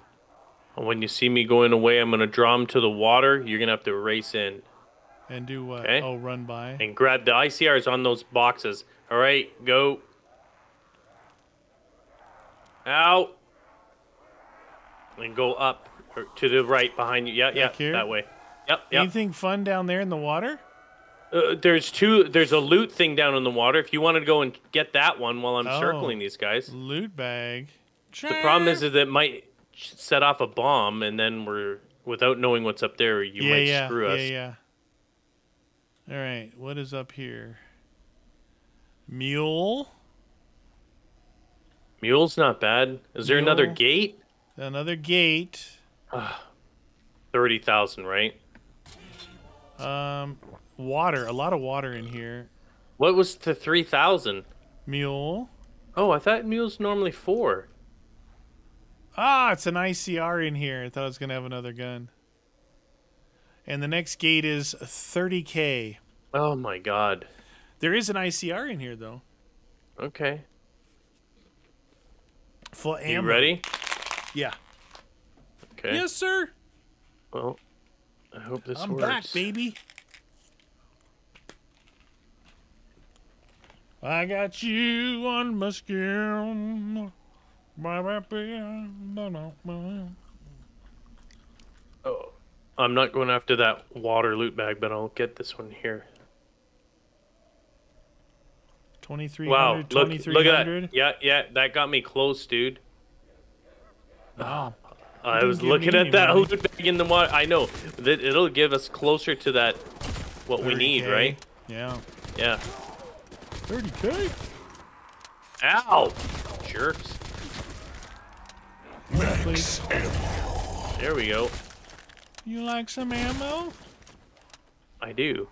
And when you see me going away, I'm gonna draw him to the water. You're gonna have to race in And do what? Okay. Oh, run by. and grab the ICRs on those boxes. All right, go. Out. And go up or to the right behind you. Yeah, yeah, here? that way. Yep, yep. Anything fun down there in the water? Uh, there's two. There's a loot thing down in the water. If you want to go and get that one while I'm Oh. circling these guys. Loot bag. The problem is, is that it might set off a bomb, and then we're without knowing what's up there, you yeah, might yeah, screw us. yeah, yeah. All right, what is up here? Mule. Mule's not bad. Is there another gate? Another gate. <sighs> Thirty thousand, right? Um, water. A lot of water in here. What was the three thousand? Mule. Oh, I thought mule's normally four. Ah, it's an ICR in here. I thought I was gonna have another gun. And the next gate is 30k. Oh my god. There is an ICR in here though. Okay. Full ammo. You ready? Yeah. Okay. Yes, sir. Well, I hope this I'm works. back, baby. I got you on my skin. Oh, I'm not going after that water loot bag, but I'll get this one here. 2300, Wow, look, look at that. Yeah, yeah, that got me close, dude. Wow. I was looking at that loot bag in the water. I know that it'll give us closer to that what we need, right? Yeah. Yeah. 30k. Ow! Jerks. Max There we go. You like some ammo? I do.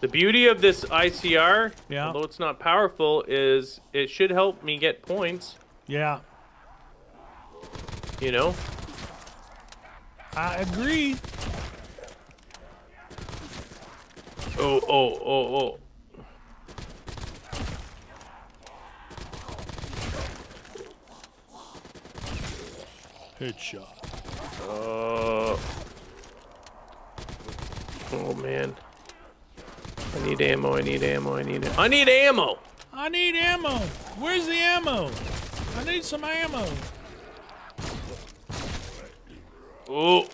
The beauty of this ICR, Yeah. although it's not powerful, is it should help me get points. Yeah. You know? I agree. Oh, oh, oh, oh. Headshot. Uh, oh man. I need ammo, I need ammo, I need ammo. I need ammo! I need ammo. Where's the ammo? I need some ammo. Oh,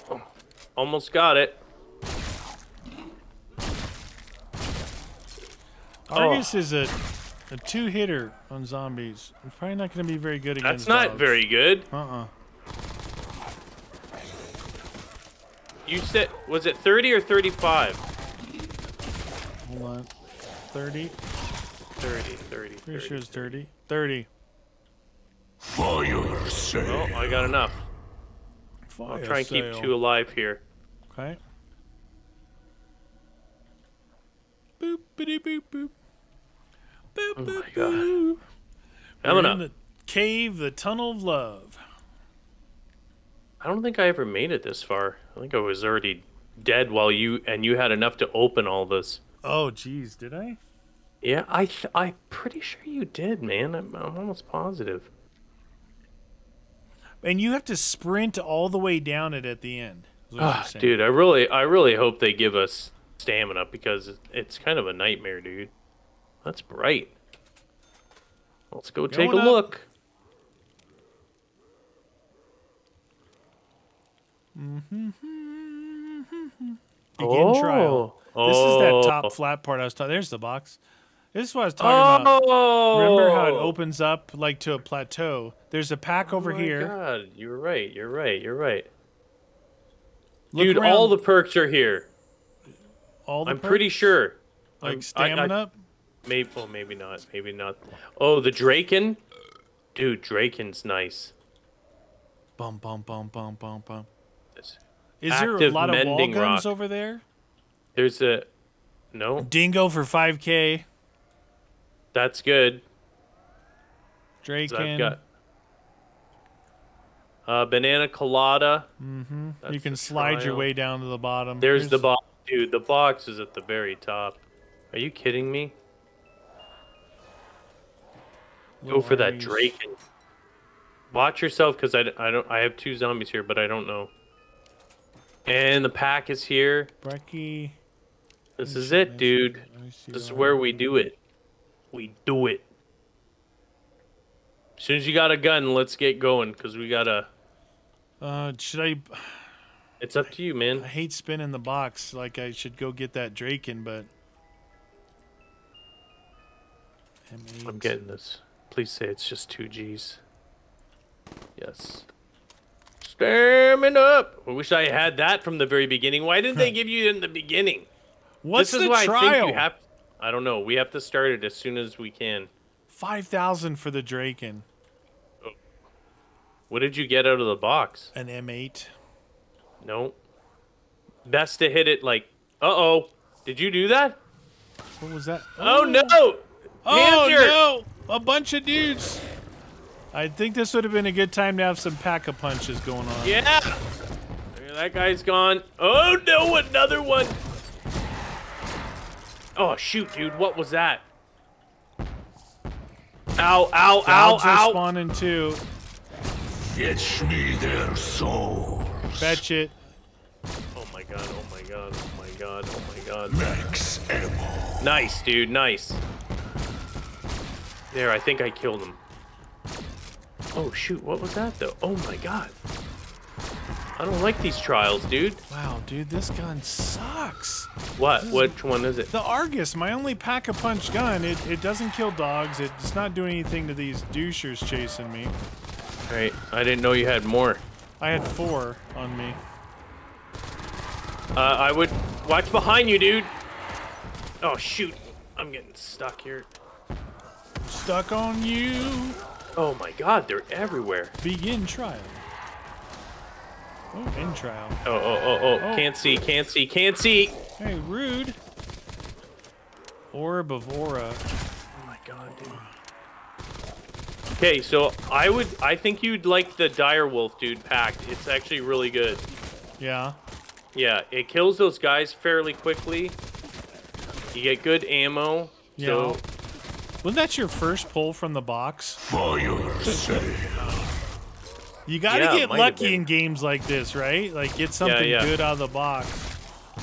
almost got it. Argus is a, a two hitter on zombies. It's probably not going to be very good against That's not dogs. very good. Uh uh You said, was it 30 or 35? Hold on. 30. 30, 30, Pretty 30. sure it's 30. 30. fire Oh. I got enough. Fire I'll try and keep two alive here. Okay. Boop, bitty, boop, boop. Boop, Oh boop, my God. boop. Coming We're up. in the cave, the tunnel of love. I don't think I ever made it this far. I think I was already dead while you and you had enough to open all this. Oh, jeez, did I? Yeah, I th- I'm pretty sure you did, man. I'm, I'm almost positive. And you have to sprint all the way down it at the end. Ah, dude, I really, I really hope they give us stamina because it's kind of a nightmare, dude. That's bright. Let's go take a up. look. Begin trial. This is that Oh. top flat part I was talking. There's the box. This is what I was talking about. Oh, Remember how it oh! opens up like to a plateau? There's a pack oh over oh my here. God, you're right. You're right. You're right. Look Dude, around. all the perks are here. all the I'm pretty sure. like I'm- I- I- stamina. Maybe, oh, maybe not. Maybe not. Oh, the Draken. Dude, Draken's nice. Bum bum bum bum bum bum. Is there a lot of wall guns rock. over there? There's a. No, Dingo for 5k. That's good. Draken. Got. Uh, banana colada. you can slide your way down to the bottom. There's the box. Dude, the box is at the very top. Are you kidding me? Go for that Arnie's. Drake. Watch yourself, because I, don't. I have two zombies here, but I don't know. And the pack is here. Brecky. This is it, let me see, dude. let me see This is where we do it. We do it. As soon as you got a gun, let's get going, because we gotta. Uh, should I? It's up to you, man. I hate spinning the box. Like I should go get that Draken, but. M8. I'm getting this. Please say it's just two G's. Yes. Stamming up. I wish I had that from the very beginning. Why didn't they give you it in the beginning? What's this the is why I trial? think you have. I don't know. We have to start it as soon as we can. Five thousand for the Draken, What did you get out of the box? an M8. No. Best to hit it like. Uh oh. Did you do that? What was that? Oh, no! Oh Panzer! no! A bunch of dudes. I think this would have been a good time to have some pack of punches going on. Yeah. That guy's gone. Oh no! Another one. Oh shoot, dude! What was that? Ow! Ow! Ow! Dogs are Ow! spawning too. Fetch me their souls. Fetch it. Oh my god! Oh my god! Oh my god! Oh my god! Max ammo. Nice, dude. Nice. There, I think I killed him. Oh shoot! What was that though? Oh my god! I don't like these trials, dude. Wow, dude, this gun sucks. What? Which one is it? The Argus, my only pack a punch gun, it, it doesn't kill dogs. It's not doing anything to these douchers chasing me. Right. I didn't know you had more. I had four on me. Uh, I would watch behind you, dude. Oh shoot! I'm getting stuck here. Stuck on you. Oh my god, they're everywhere. Begin trial. Oh, end trial. Oh, oh, oh, oh, Oh. can't see, can't see, can't see. Hey, rude. Orb of aura. Oh my god, dude. Okay, so I would, I think you'd like the dire wolf, dude. Packed. It's actually really good. Yeah. Yeah, it kills those guys fairly quickly. You get good ammo. Yeah. So Wasn't that your first pull from the box? For your sake. You gotta Yeah, get lucky in games like this, right? Like get something yeah. good out of the box. I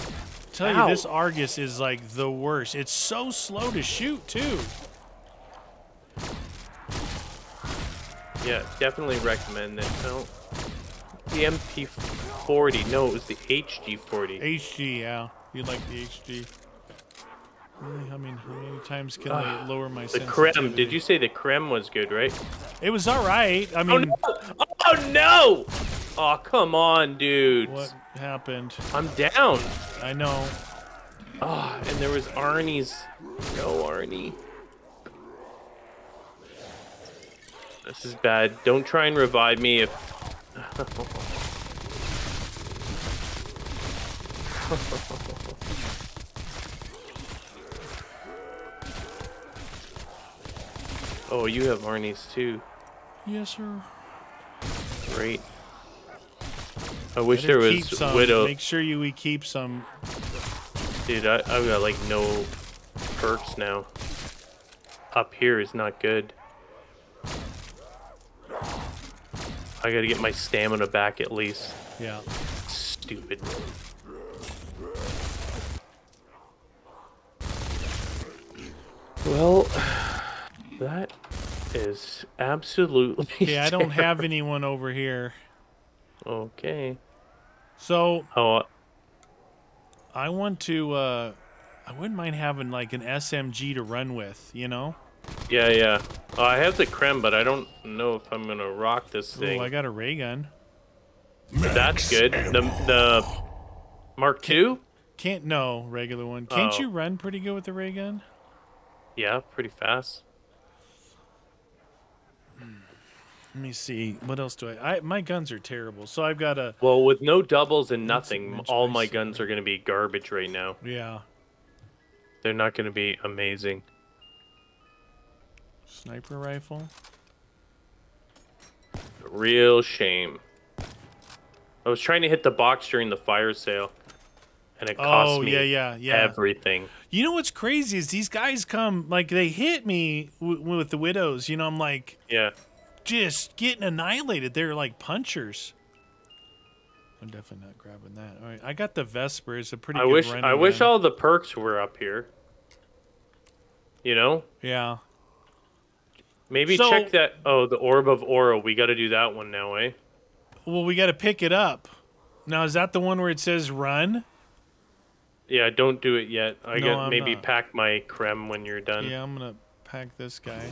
Tell Ow. you, this Argus is like the worst. It's so slow to shoot too. yeah, definitely recommend it. No, the MP40. No, it was the HG40. HG, yeah. You like the HG. Really? I mean, how many times can I ah, lower my The KRM. Did you say the KRM was good, right? It was all right. I Oh mean, no! Oh no! Oh come on, dude. what happened? I'm down. I know. Ah, and there was Arnie's. No, Arnie. This is bad. Don't try and revive me if. <laughs> oh, you have Arnie's too. Yes, sir. Great. I wish Better there was some. Widow. Make sure you we keep some. Dude, I, I've got like no perks now. Up here is not good. I gotta get my stamina back at least. Yeah. Stupid. Well, <sighs> that is absolutely. <laughs> Okay, I don't have anyone over here. Okay. So Oh, uh, I want to. uh I wouldn't mind having like an SMG to run with. You know. yeah, yeah. Uh, I have the KRM, but I don't know if I'm gonna rock this Oh, thing. I got a ray gun. That's good. The the Mark II? Can't no regular one. Can't Oh. you run pretty good with the ray gun? Yeah, pretty fast. Let me see. What else do I? I my guns are terrible. So I've got a. Well, with no doubles and nothing, all my guns are gonna be garbage right now. Yeah. They're not gonna be amazing. Sniper rifle. Real shame. I was trying to hit the box during the fire sale, and it cost Oh me yeah, yeah, yeah. everything. You know what's crazy is these guys come like they hit me w- with the widows. You know, I'm like Yeah. Just getting annihilated. They're like punchers. I'm definitely not grabbing that. All right, I got the Vesper. It's a pretty. I good wish I wish all the perks were up here. You know? Yeah. Maybe So- check that oh, the Orb of Aura. We got to do that one now, eh? Well, we got to pick it up. Now, is that the one where it says run? Yeah, don't do it yet. I No, got maybe not. pack my KRM when you're done. Yeah, I'm gonna pack this guy.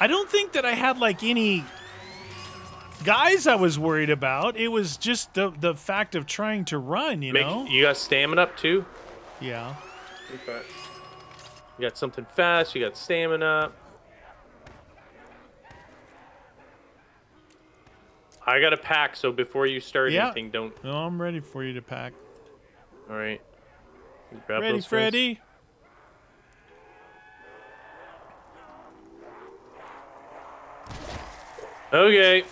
I don't think that I had like any guys I was worried about. It was just the the fact of trying to run. You Make, know? you got stamina up too? Yeah. Okay. You got something fast, you got stamina. I got a pack, so before you start Yeah. anything, don't. No, I'm ready for you to pack. All right. Grab ready, those guys. Okay.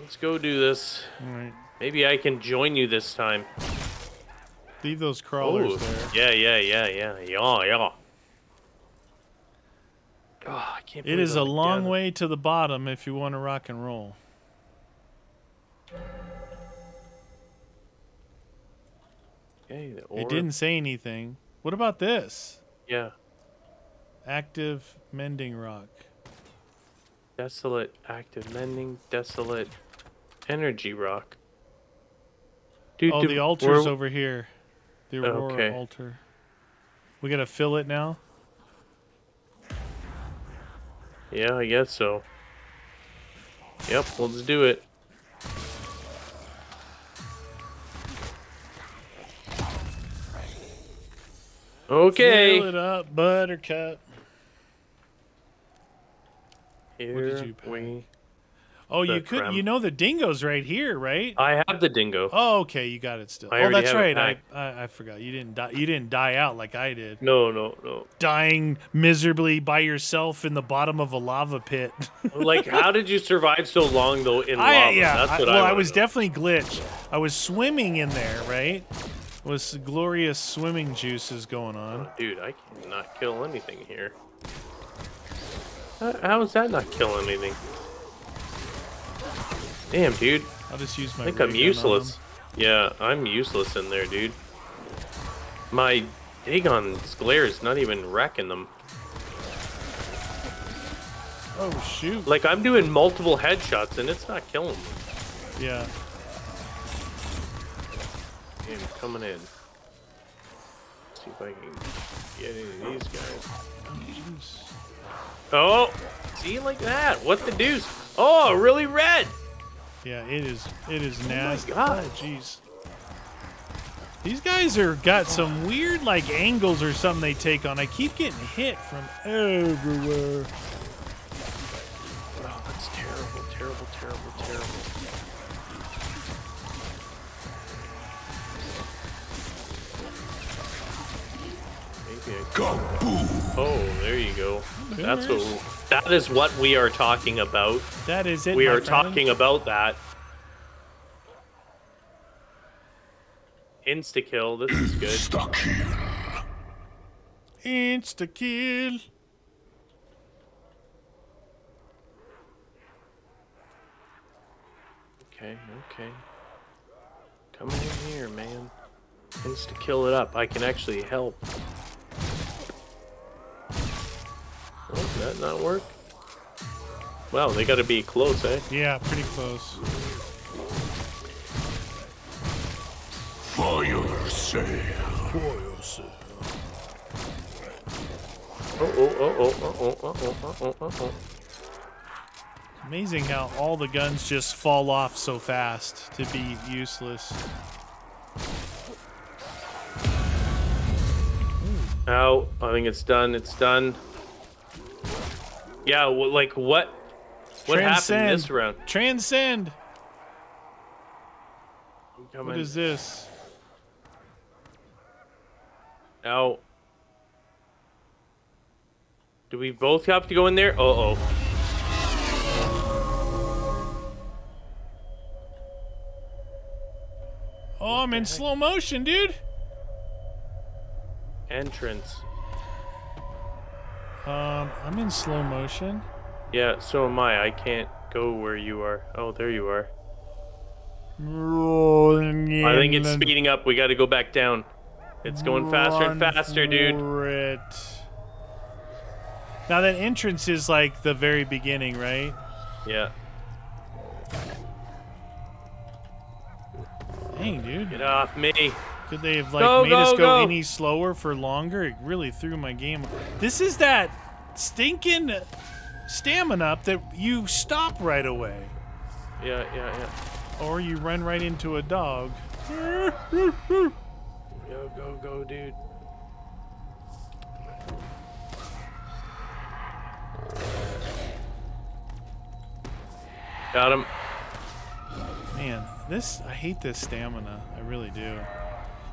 Let's go do this. Right. Maybe I can join you this time. Leave those crawlers Ooh. there. Yeah, yeah, yeah, yeah, yeah, yeah. Oh, I can't It is long again. way to the bottom if you want to rock and roll. Okay, the It didn't say anything. What about this? Yeah. Active mending rock. Desolate, active mending, desolate, energy rock. Dude, Oh, the altar's over here. The oh, Aurora Okay. altar. We gotta fill it now. Yeah, I guess so. Yep, let's do it. Okay. Fill it up, Buttercup. Here you pack? we. Oh, you could. KRM. You know the dingo's right here, right? I have the dingo. Oh, okay, you got it still. I oh, that's right. I, I I forgot. You didn't die. You didn't die out like I did. No, no, no. Dying miserably by yourself in the bottom of a lava pit. Like, <laughs> how did you survive so long though in I lava? yeah. That's I, what well, I, I, was know. definitely glitched. I was swimming in there, right? Was glorious swimming juices going on? Dude, I cannot kill anything here. How, how is that not killing anything? Damn, dude. I'll just use my. I think I'm useless. Yeah, I'm useless in there, dude. My Dagon's glare is not even wrecking them. Oh shoot! Like, I'm doing multiple headshots and it's not killing them. Yeah. Damn, coming in. see if I can get any of these guys. Jeez. Oh! See, like that. What the deuce? Oh, really red! Yeah, it is. It is nasty. Oh my God. Oh, jeez. These guys are got some weird like angles or something they take on. I keep getting hit from everywhere. Oh, that's terrible, terrible, terrible, terrible. Maybe I Kaboom! Oh, there you go. That's Boomers. what. That is what we are talking about. That is it. We my are friend. talking about that. Insta kill. This is good. Stuck here. Insta kill. Okay, okay. Come in here, man. Insta kill it up. I can actually help. Oh, did that not work? Well, they gotta be close, eh? Yeah, pretty close. Fire sale. Oh, oh, oh, oh, oh, oh, oh, oh, oh, oh, oh. Amazing how all the guns just fall off so fast to be useless. Oh, I think it's done. It's done. Yeah, wh- like what? What happened Transcend. this round? Transcend. What is this? Now, do we both have to go in there? Uh oh. Oh, I'm in slow motion, dude. entrance. Um, I'm in slow motion. Yeah, so am I. I can't go where you are. Oh, there you are. Rolling I think it's speeding up. We got to go back down. It's going faster and faster, dude. it. Now that entrance is like the very beginning, right? Yeah. Dang, dude. Get off me. Could they have like Go, made us go, go go. any slower for longer? It really threw my game. This is that stinking stamina up that you stop right away, Yeah, yeah, yeah. or you run right into a dog. Go, go, go, dude. Got him. Man, this I hate this stamina. I really do.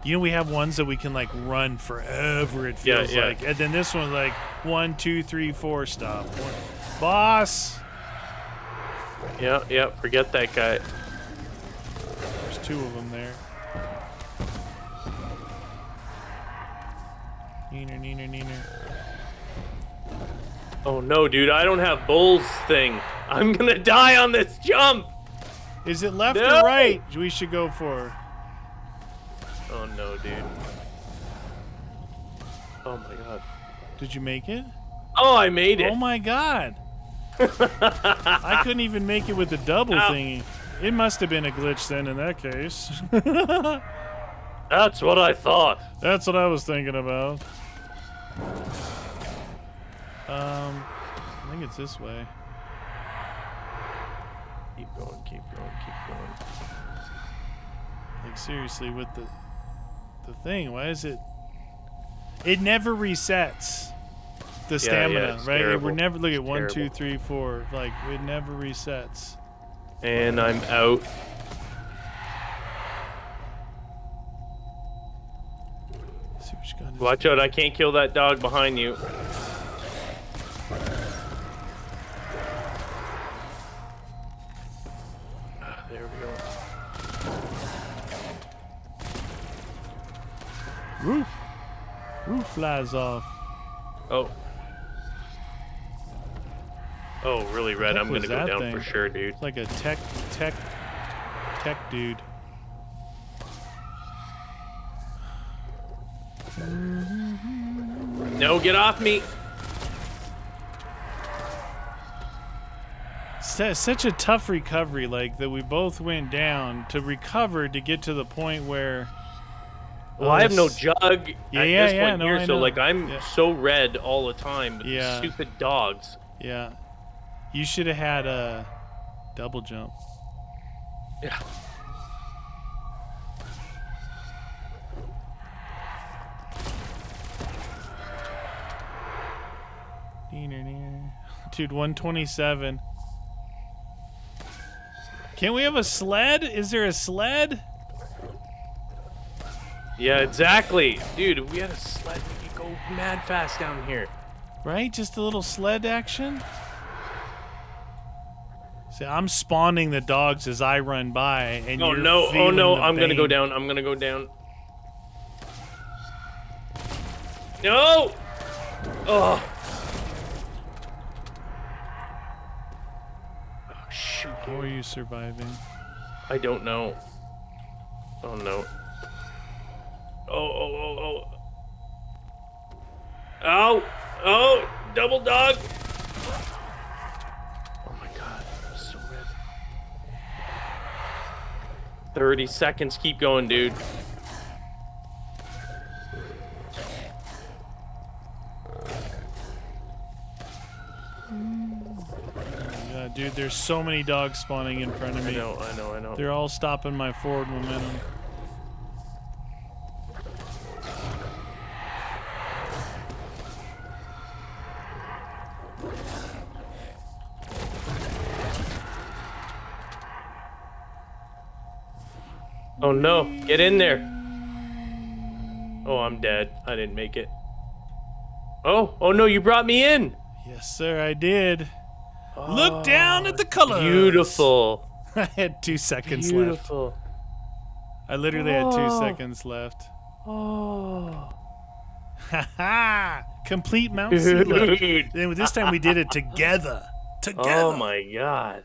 You know, we have ones that we can like run forever. It feels yeah. like, and then this one's like one, two, three, four, stop. One. Boss, Yeah, yeah. Forget that guy. there's two of them there. Neener, neener, neener. Oh no, dude. I don't have Bull's thing. I'm gonna die on this jump. Is it left No! or right? We should go for. Oh no, dude. Oh my god. Did you make it? Oh, I made it. Oh my god! <laughs> I couldn't even make it with the double Ow. thingy. It must have been a glitch then. In that case. <laughs> That's what I thought. That's what I was thinking about. Um, I think it's this way. Keep going, keep going, keep going. Like seriously, with the the thing, why is it? It never resets. The yeah, stamina, right? terrible. We're never look at It's one, terrible. three. Like it never resets. And I'm out. Let's see which gun is Watch out, I can't kill that dog behind you. Roof. Roof flies off. Oh. Oh, really, Red? I'm gonna go down thing? for sure, dude. It's like a tech, tech, tech dude. No, get off me! Such a tough recovery, like that we both went down to recover to get to the point where. Well, I have no jug Yeah, at yeah, this yeah, point no, here, so like I'm Yeah. so red all the time Yeah. stupid dogs. Yeah, you should have had a double jump. Yeah. <laughs> Dude, 127. Can we have a sled? Is there a sled? Yeah, exactly. Dude, we had a sled, we could go mad fast down here. Right? Just a little sled action? See, I'm spawning the dogs as I run by, and Oh no, oh no, I'm gonna go down. I'm gonna go down. No! Oh! Oh shoot. How are you surviving? I don't know. Oh no. Oh, oh, oh, oh. Ow! Oh! Double dog! Oh my god, so red. 30 seconds, keep going, dude. Mm. Dude, there's so many dogs spawning in front of me. I know, I know, I know. They're all stopping my forward momentum. Oh no, get in there. Oh, I'm dead. I didn't make it. Oh, oh no, you brought me in. Yes, sir, I did. Look oh, down at the colors. Beautiful. <laughs> I had two seconds left. Beautiful. I literally had two oh. seconds left. Oh. <laughs> Ha ha! Complete Mount. <laughs> Dude. Then this time we did it together. Oh, together. Oh my god.